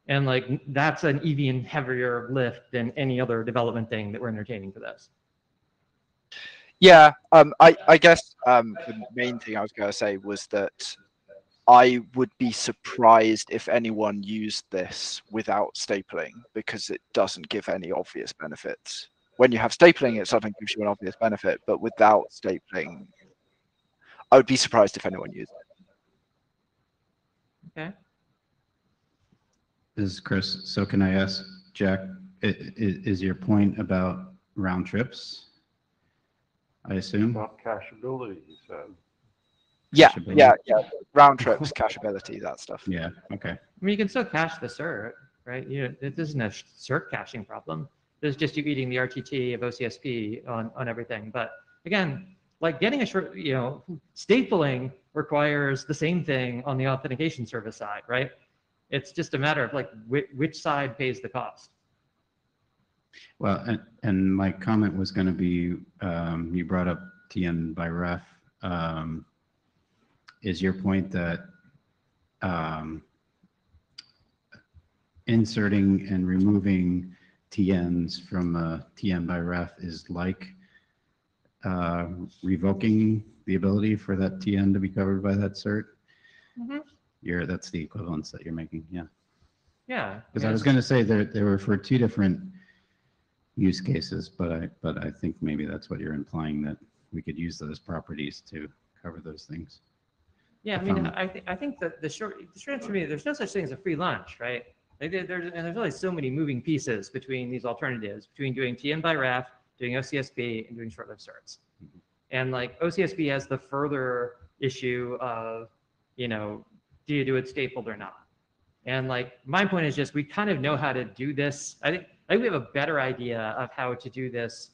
And like, that's an even heavier lift than any other development thing that we're entertaining for this. Yeah, um, I, I guess um, the main thing I was going to say was that I would be surprised if anyone used this without stapling because it doesn't give any obvious benefits. When you have stapling, it something gives you an obvious benefit, but without stapling, I would be surprised if anyone used it. Okay? This is Chris. So can I ask Jack, i- i- is your point about round trips? I assume? About cachability, he said. Yeah, Cacheability? yeah, yeah. Round trips, cacheability, that stuff. Yeah, okay. I mean, you can still cache the cert, right? You, know, it isn't a cert caching problem. There's just you eating the RTT of OCSP on, on everything. But again, like getting a short, you know, stapling requires the same thing on the authentication service side, right? It's just a matter of like which, which side pays the cost. Well, and, and my comment was going to be, um, you brought up TN by ref. Um, is your point that, um, inserting and removing TNs from a TN by ref is like, uh, revoking the ability for that TN to be covered by that cert? Mhm. You're, that's the equivalence that you're making, yeah. Yeah. Because I was going to say that they were for two different use cases, but I, but I think maybe that's what you're implying, that we could use those properties to cover those things. Yeah, I mean, found- I think, I think that the short, the short answer to me, there's no such thing as a free lunch, right? Like there, there's, and there's only so many moving pieces between these alternatives, between doing TN by ref, doing OCSP and doing short-lived certs. Mm-hmm. And like OCSP has the further issue of, you know, do you do it stapled or not? And like, my point is just, we kind of know how to do this. I think, I think we have a better idea of how to do this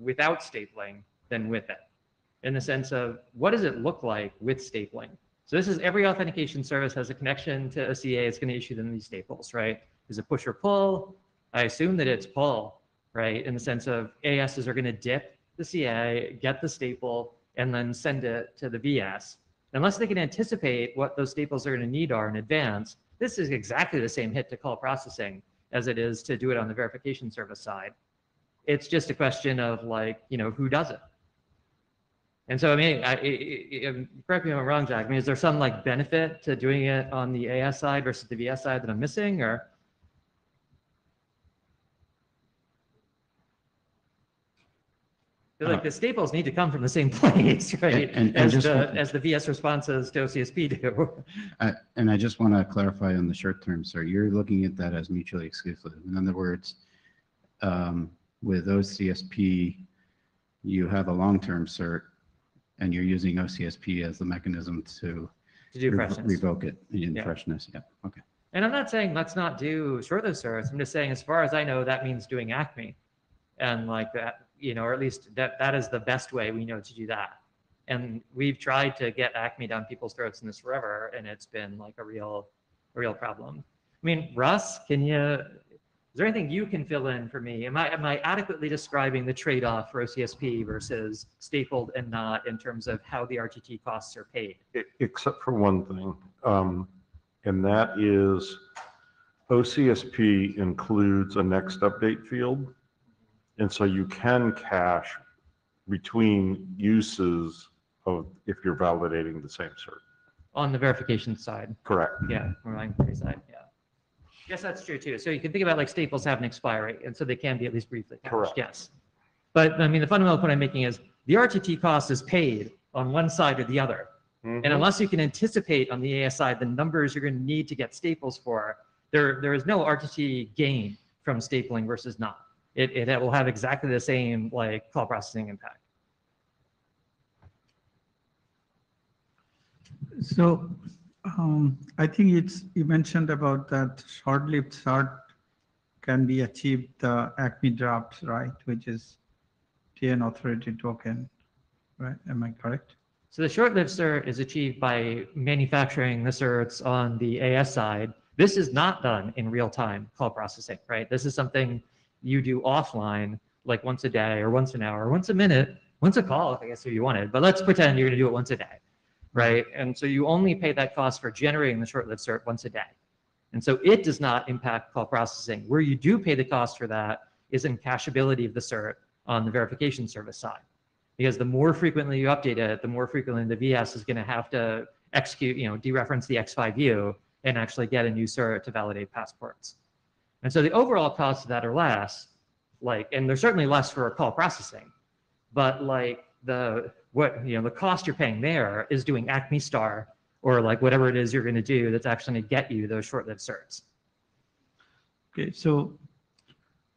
without stapling than with it in the sense of what does it look like with stapling? So this is every authentication service has a connection to a CA. It's going to issue them these staples, right? Is it push or pull? I assume that it's pull, right? In the sense of ASs are going to dip the CA, get the staple, and then send it to the VS. Unless they can anticipate what those staples are going to need are in advance, this is exactly the same hit to call processing as it is to do it on the verification service side. It's just a question of like, you know, who does it? And so, I mean, I, I, I- correct me if I'm wrong, Jack. I mean, is there some like benefit to doing it on the AS side versus the VS side that I'm missing, or? Like the staples need to come from the same [laughs] place, right? and- and As just the, one- as the VS responses to OCSP do. I- And I just want to clarify on the short term, sir, you're looking at that as mutually exclusive. In other words, um, with OCSP, you have a long-term cert and you're using OCSP as the mechanism to To do revo- freshness. revoke it in Yeah. freshness. Yeah, okay. And I'm not saying let's not do short-lived certs. I'm just saying, as far as I know, that means doing Acme. And like that, you know, or at least that, that is the best way we know to do that. And we've tried to get Acme down people's throats in this forever, and it's been like a real, a real problem. I mean, Russ, can you, is there anything you can fill in for me? Am I, am I adequately describing the trade-off for OCSP versus stapled and not in terms of how the RTT costs are paid? Except for one thing, um, and that is OCSP includes a next update field. And so you can cache between uses of, if you're validating the same cert. On the verification side. Correct. Yeah, or line three side, yeah. Yes, that's true too. So you can think about like staples have an expiry, and so they can be at least briefly cached, Correct. yes. But I mean, the fundamental point I'm making is the RTT cost is paid on one side or the other. Mhm. And unless you can anticipate on the AS side the numbers you're going to need to get staples for, there, there is no RTT gain from stapling versus not. It, it will have exactly the same like call processing impact. So um, I think it's, you mentioned about that short-lived cert can be achieved the Acme drops, right? Which is TN authority token. right? Am I correct? So the short-lived cert is achieved by manufacturing the certs on the AS side. This is not done in real time call processing, right? This is something you do offline, like once a day or once an hour, once a minute, once a call, if I guess if you wanted, but let's pretend you're gonna do it once a day, right? And so you only pay that cost for generating the short-lived cert once a day. And so it does not impact call processing. Where you do pay the cost for that is in cacheability of the cert on the verification service side. Because the more frequently you update it, the more frequently the VS is going to have to execute, you know, dereference the X5U and actually get a new cert to validate passports. And so the overall costs of that are less, like, and they're certainly less for call processing, but like the, what, you know, the cost you're paying there is doing Acme Star or like whatever it is you're going to do that's actually going to get you those short-lived certs. Okay, so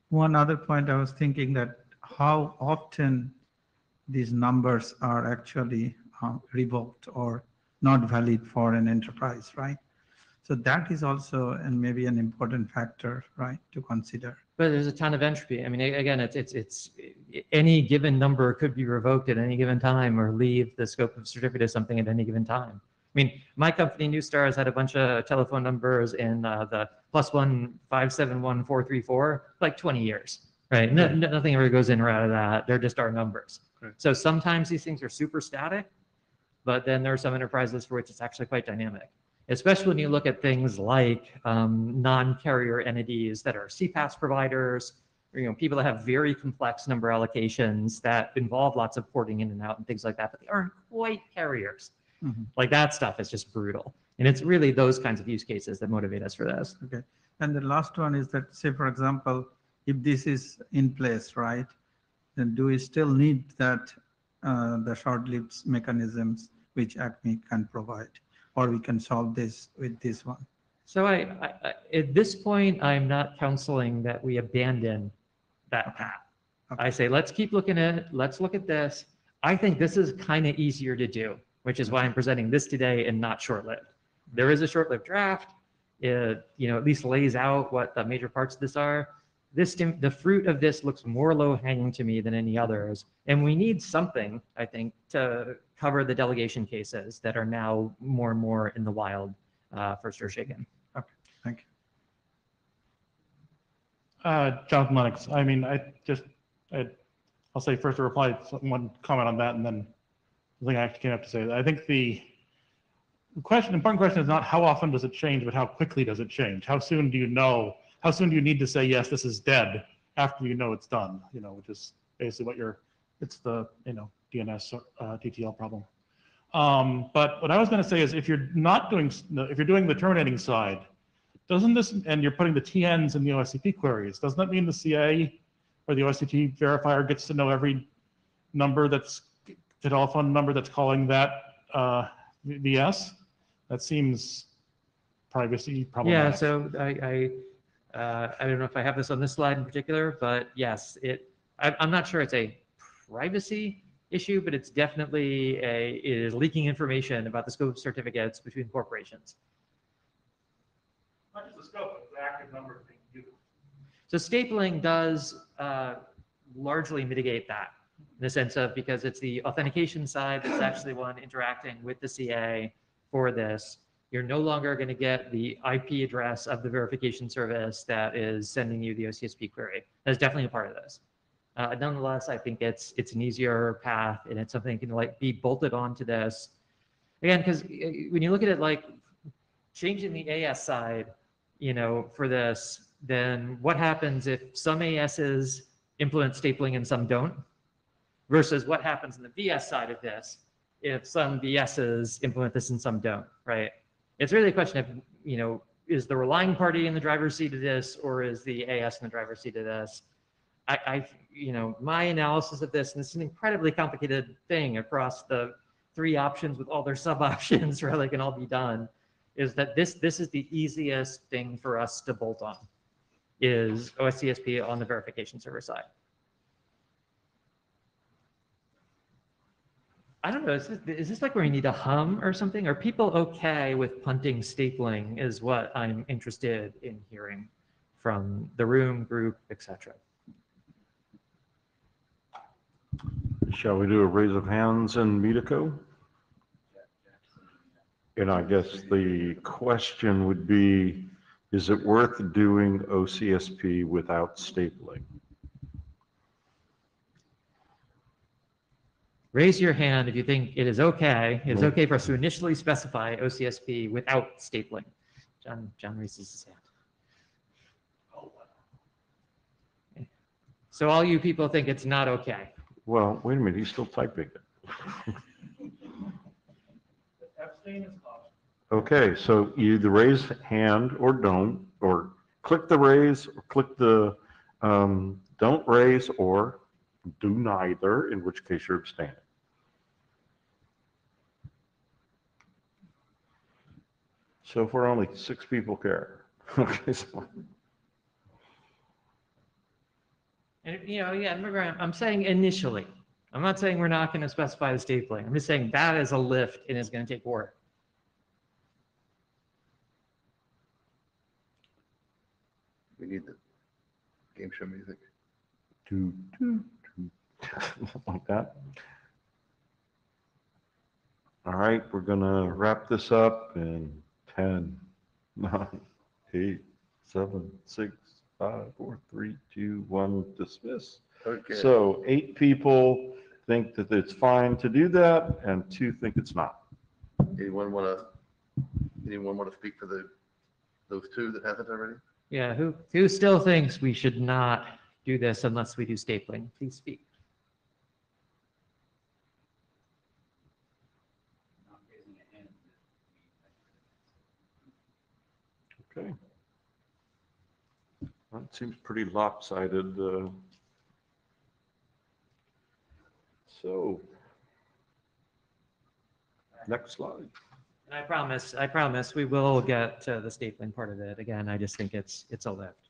one other point I was thinking that how often these numbers are actually um, revoked or not valid for an enterprise, right? So that is also and maybe an important factor, right, to consider. But there's a ton of entropy. I mean, again, it's, it's, it's, any given number could be revoked at any given time or leave the scope of certificate of something at any given time. I mean, my company, Neustars, had a bunch of telephone numbers in uh, the plus one five seven one four three four, like 20 years, right? No, no- nothing ever goes in or out of that. They're just our numbers. So sometimes these things are super static, but then there are some enterprises for which it's actually quite dynamic. Especially when you look at things like um, non-carrier entities that are CPaaS providers, or, you know, people that have very complex number allocations that involve lots of porting in and out and things like that, but they aren't quite carriers. Mhm. Like that stuff is just brutal. And it's really those kinds of use cases that motivate us for this. Okay. And the last one is that, say, for example, if this is in place, right, then do we still need that, uh, the short-lived mechanisms which Acme can provide? Or we can solve this with this one? So I, I, at this point, I'm not counseling that we abandon that path. I say, let's keep looking at it. Let's look at this. I think this is kind of easier to do, which is why I'm presenting this today and not short-lived. There is a short-lived draft. It, you know, at least lays out what the major parts of this are. This, the fruit of this looks more low-hanging to me than any others. And we need something, I think, to cover the delegation cases that are now more and more in the wild uh, for Stir Shaken. Okay thank you. Uh, Jonathan Lennox, I mean, I just, I, I'll say first to reply, to one comment on that, and then the thing I actually came up to say, I think the question, important question is not how often does it change, but how quickly does it change? How soon do you know, how soon do you need to say, yes, this is dead, after you know it's done, you know, which is basically what you're, it's the, you know, DNS, uh, TTL problem. Um, but what I was gonna say is if you're not doing, if you're doing the terminating side, doesn't this, and you're putting the TNs in the OCSP queries, doesn't that mean the CA or the OCSP verifier gets to know every number that's, the telephone number that's calling that uh, VS? That seems privacy Yeah, so I, I, uh, I don't know if I have this on this slide in particular, but yes, it, I, I'm not sure it's a privacy issue, but it's definitely a, it is leaking information about the scope of certificates between corporations. Not just the scope, but the active number being used. So stapling does uh, largely mitigate that in the sense of because it's the authentication side that's actually one interacting with the CA for this. You're no longer going to get the IP address of the verification service that is sending you the OCSP query. That's definitely a part of this. Uh, nonetheless, I think it's it's an easier path and it's something that can like be bolted onto this. Again, because when you look at it like changing the AS side, you know, for this, then what happens if some ASs implement stapling and some don't? Versus what happens in the VS side of this if some VSs implement this and some don't, right? It's really a question of, you know, is the relying party in the driver's seat of this or is the AS in the driver's seat of this? I, I, you know, my analysis of this, and it's an incredibly complicated thing across the three options with all their [laughs] sub options, where they can all be done, is that this this is the easiest thing for us to bolt on, is OCSP on the verification server side. I don't know. Is this, is this like where you need a hum or something? Are people okay with punting stapling? Is what I'm interested in hearing from the room, group, etc. Shall we do a raise of hands in Meetecho? And I guess the question would be, is it worth doing OCSP without stapling? Raise your hand if you think it is okay, it's Well- okay for us to initially specify OCSP without stapling. John, John raises his hand. So all you people think it's not okay. Well, wait a minute, he's still typing it. Okay, so you either raise hand or don't, or click the raise, or click the um, don't raise, or do neither, in which case you're abstaining. So if we're only six people care. [laughs] Okay, so, And, you know, yeah, remember, I'm, I'm saying initially. I'm not saying we're not going to specify the stapling. I'm just saying that is a lift and it's going to take work. We need the game show music. do, do, do, [laughs] like that. All right, we're gonna wrap this up in 10, [laughs] 9, 8, 7, 6, 5, 4, 3, 2, 1, dismiss. Okay. So eight people think that it's fine to do that, and two think it's not. Anyone want to, anyone want to speak for the, those two that haven't already? Yeah, who, who still thinks we should not do this unless we do stapling? Please speak. Okay. That seems pretty lopsided. uh, So. Next slide. And I promise, I promise, we will get to the stapling part of it. Again, I just think it's, it's a lift.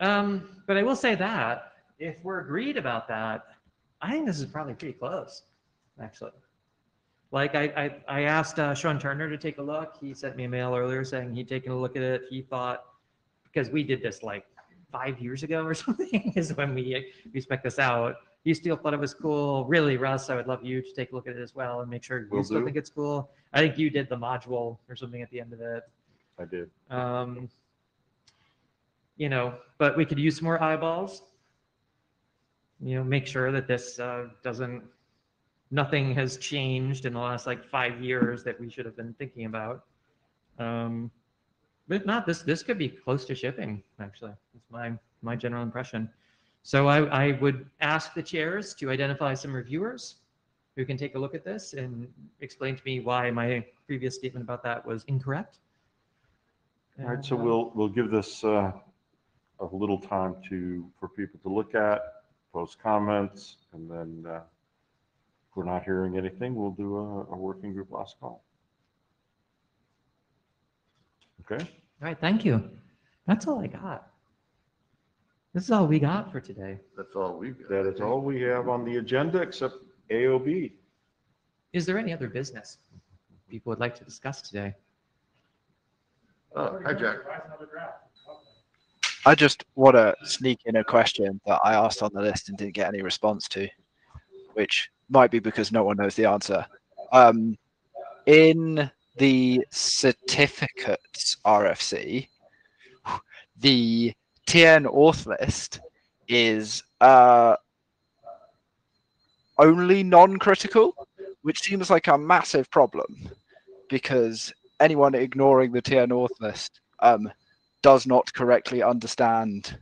Um, but I will say that if we're agreed about that, I think this is probably pretty close, actually. Like I, I, I asked uh, Sean Turner to take a look. He sent me a mail earlier saying he'd taken a look at it. He thought, because we did this like five years ago or [laughs] something, is when we, we spec this out. He still thought it was cool. Really, Russ, I would love you to take a look at it as well and make sure you Will still do. think it's cool. I think you did the module or something at the end of it. I did. Um, you know, but we could use some more eyeballs. You know, make sure that this uh, doesn't, nothing has changed in the last like five years that we should have been thinking about. Um, but if not, this this could be close to shipping. Actually, it's my my general impression. So I, I would ask the chairs to identify some reviewers who can take a look at this and explain to me why my previous statement about that was incorrect. All right, so uh, we'll, we'll give this uh, a little time to, for people to look at, post comments, and then uh, we're not hearing anything, we'll do a, a working group last call. Okay? All right, thank you. That's all I got. This is all we got for today. That's all we've got. That is all we have on the agenda except AOB. Is there any other business people would like to discuss today? Oh, hi, Jack. I just want to sneak in a question that I asked on the list and didn't get any response to, which might be because no one knows the answer. Um, in the certificates RFC, the TNAuthList is uh, only non-critical, which seems like a massive problem because anyone ignoring the TNAuthList um, does not correctly understand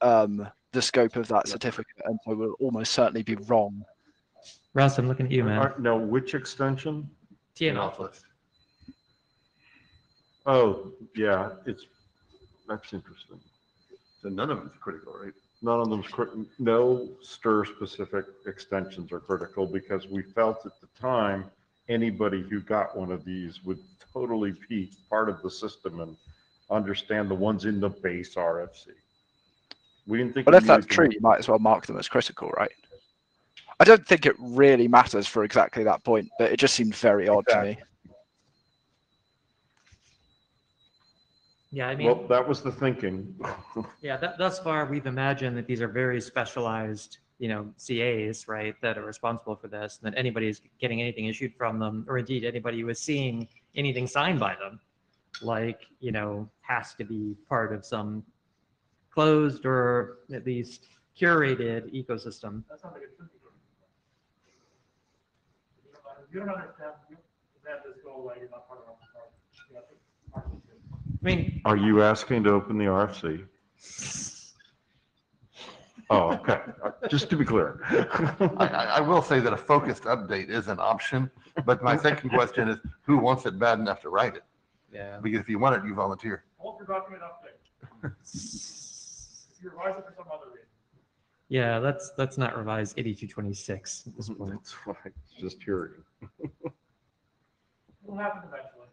um, the scope of that certificate, and so will almost certainly be wrong. Russ, I'm looking at you, man. All right, Now, which extension? TN Off off. list. Oh, yeah, it's, that's interesting. So none of it's critical, right? None of them's, crit- no stir-specific extensions are critical because we felt at the time, anybody who got one of these would totally be part of the system and understand the ones in the base RFC. We didn't think. But if that's true, you might as well mark them as critical, right? I don't think it really matters for exactly that point, but it just seemed very odd to me. Yeah, I mean, Well, that was the thinking. [laughs] yeah, that, thus far, we've imagined that these are very specialized you know, CAs, right, that are responsible for this, and that anybody's getting anything issued from them, or indeed anybody who is seeing anything signed by them, like, you know, has to be part of some closed or at least curated ecosystem. That sounds like it should be. You don't- understand, that this go away, you're not part of our. our- you our- I mean, Are you asking to open the RFC? [laughs] Oh, okay. Just to be clear. I, I, I will say that a focused update is an option, but my second question is, who wants it bad enough to write it? yeah. Because if you want it, you volunteer. Hold your document update. [laughs] If you revise it for some other reason. Yeah, let's, let's not revise 8226 at this [laughs] point. That's why, it's just hearing. It'll happen eventually.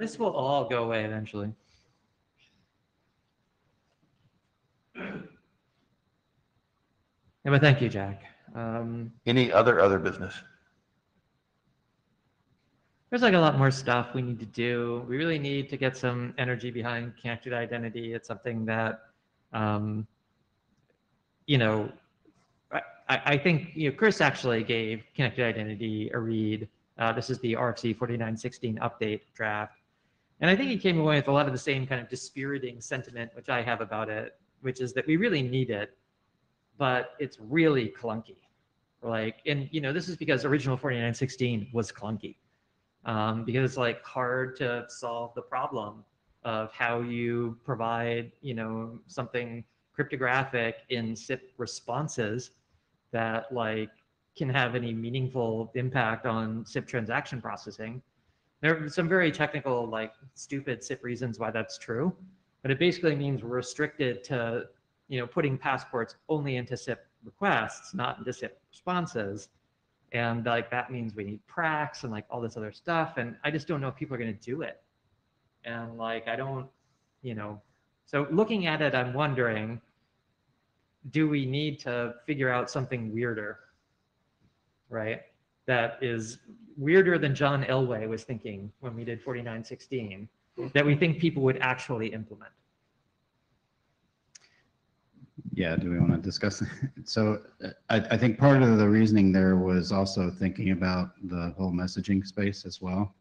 This will all go away eventually. Yeah, but thank you, Jack. Um, Any other, other business? there's like a lot more stuff we need to do. We really need to get some energy behind connected identity. It's something that, um, you know, I, I think, you know, Chris actually gave connected identity a read. Uh, this is the RFC 4916 update draft. And I think he came away with a lot of the same kind of dispiriting sentiment, which I have about it, which is that we really need it, but it's really clunky. Like, and you know, this is because original 4916 was clunky um, because it's like hard to solve the problem of how you provide, you know, something cryptographic in SIP responses that like can have any meaningful impact on SIP transaction processing. There are some very technical, like stupid SIP reasons why that's true, but it basically means we're restricted to, you know, putting passports only into SIP requests, not into SIP responses. And like that means we need PRACKs and like all this other stuff. And I just don't know if people are going to do it. And like, I don't, you know, so looking at it, I'm wondering, do we need to figure out something weirder? Right? That is weirder than Jon Elwell was thinking when we did 4916, that we think people would actually implement. Yeah, do we want to discuss? it? So I, I think part of the reasoning there was also thinking about the whole messaging space as well,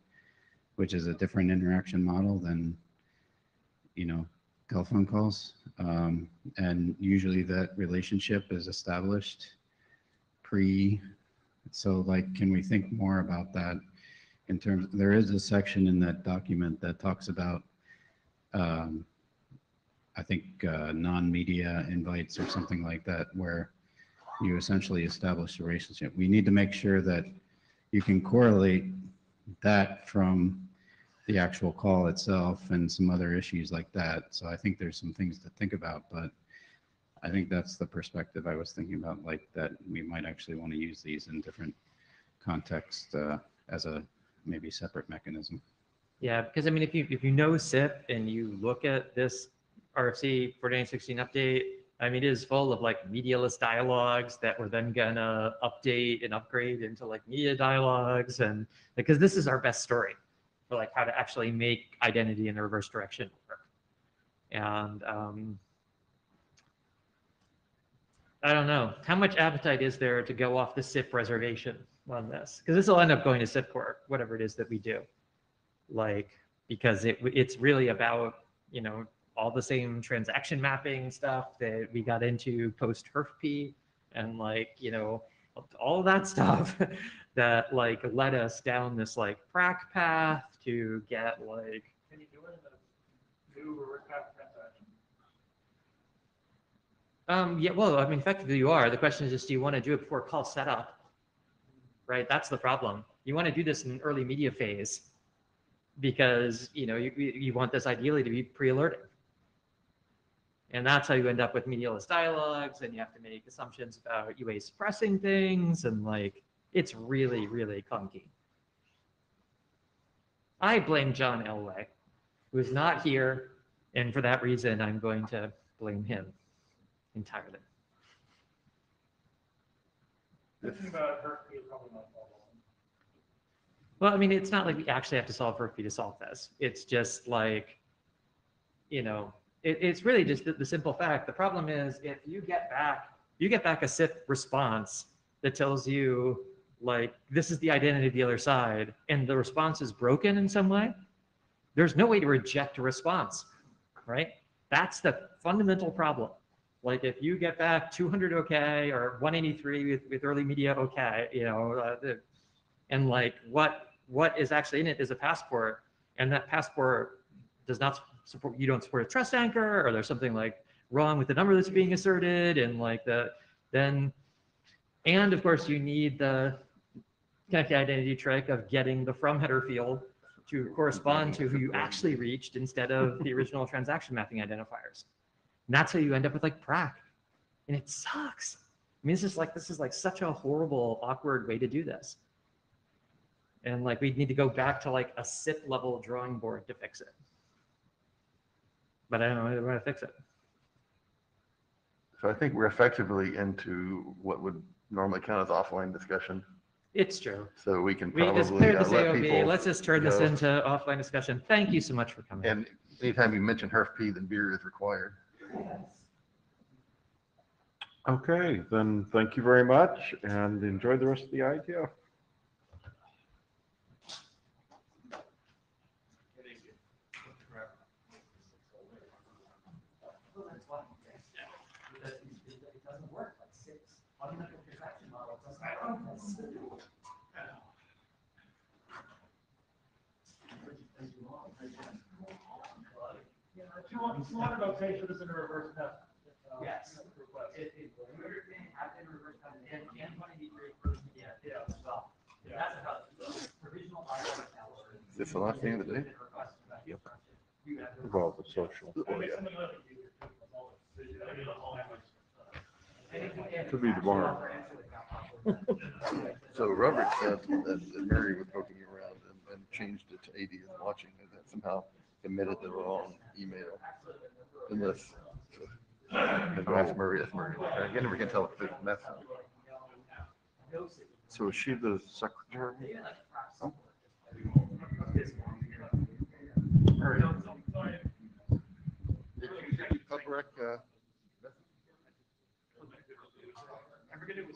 which is a different interaction model than, you know, telephone calls. Um, And usually that relationship is established pre, so like, can we think more about that in terms, there is a section in that document that talks about um, I think, uh, non-media invites or something like that, where you essentially establish a relationship. We need to make sure that you can correlate that from the actual call itself and some other issues like that. So I think there's some things to think about, but I think that's the perspective I was thinking about, like that we might actually want to use these in different contexts uh, as a maybe separate mechanism. Yeah, because I mean, if you, if you know SIP and you look at this RFC 4916 update, I mean, it is full of like medialist dialogues that we're then gonna update and upgrade into like media dialogues and because this is our best story for like how to actually make identity in the reverse direction work. And um, I don't know, how much appetite is there to go off the SIP reservation on this? Because this will end up going to SIPCORE, whatever it is that we do like because it it's really about you know all the same transaction mapping stuff that we got into post HERFP and like you know all that stuff [laughs] that like led us down this like PRACK path to get like Can you do it in the new reverse transaction? um yeah well i mean effectively you are. The question is just do you want to do it before call setup right that's the problem. You want to do this in an early media phase because you know you, you you want this ideally to be pre-alerted. And that's how you end up with medialist dialogues and you have to make assumptions about UA suppressing things and like it's really really clunky i blame jon elwell who's not here and for that reason i'm going to blame him entirely Thinking about her, is probably not solvable. Well, I mean, it's not like we actually have to solve Murphy to solve this. It's just like, you know, it, it's really just the, the simple fact. The problem is if you get back You get back a SIP response that tells you like, this is the identity of the other side, and the response is broken in some way. There's no way to reject a response, right? That's the fundamental problem. Like if you get back 200 okay or 183 with, with early media okay, you know, uh, and like what what is actually in it is a passport, and that passport does not support you don't support a trust anchor, or there's something like wrong with the number that's being asserted, and like the then, and of course you need the connected identity trick of getting the from header field to correspond to who you actually reached instead of the original [laughs] transaction mapping identifiers. And that's how you end up with like PRACK. And it sucks. I mean, this is like, this is like such a horrible, awkward way to do this. And like, we need to go back to like a SIP level drawing board to fix it. But I don't know how to fix it. So I think we're effectively into what would normally count as offline discussion. It's true. So we can We just probably cleared uh, this let AOB. people. Let's just turn this go. into offline discussion. Thank you so much for coming. And anytime you mention HERF-P, then beer is required. Okay, then thank you very much and enjoy the rest of the IETF. Okay, should have been a reverse test. Yes. It, it, Weird thing happened, reverse time, and, and twenty degree first, yeah, yeah, as well. That's about provisional. Is this the last thing of the day? Well, the social. Oh, yeah. Could be tomorrow. So Robert said that that Mary was poking around and, and changed it to eighty and watching, and that somehow committed the wrong email. Unless, ask Murray, that's Murray. I never can tell if it's. So is she the secretary? Forget it the.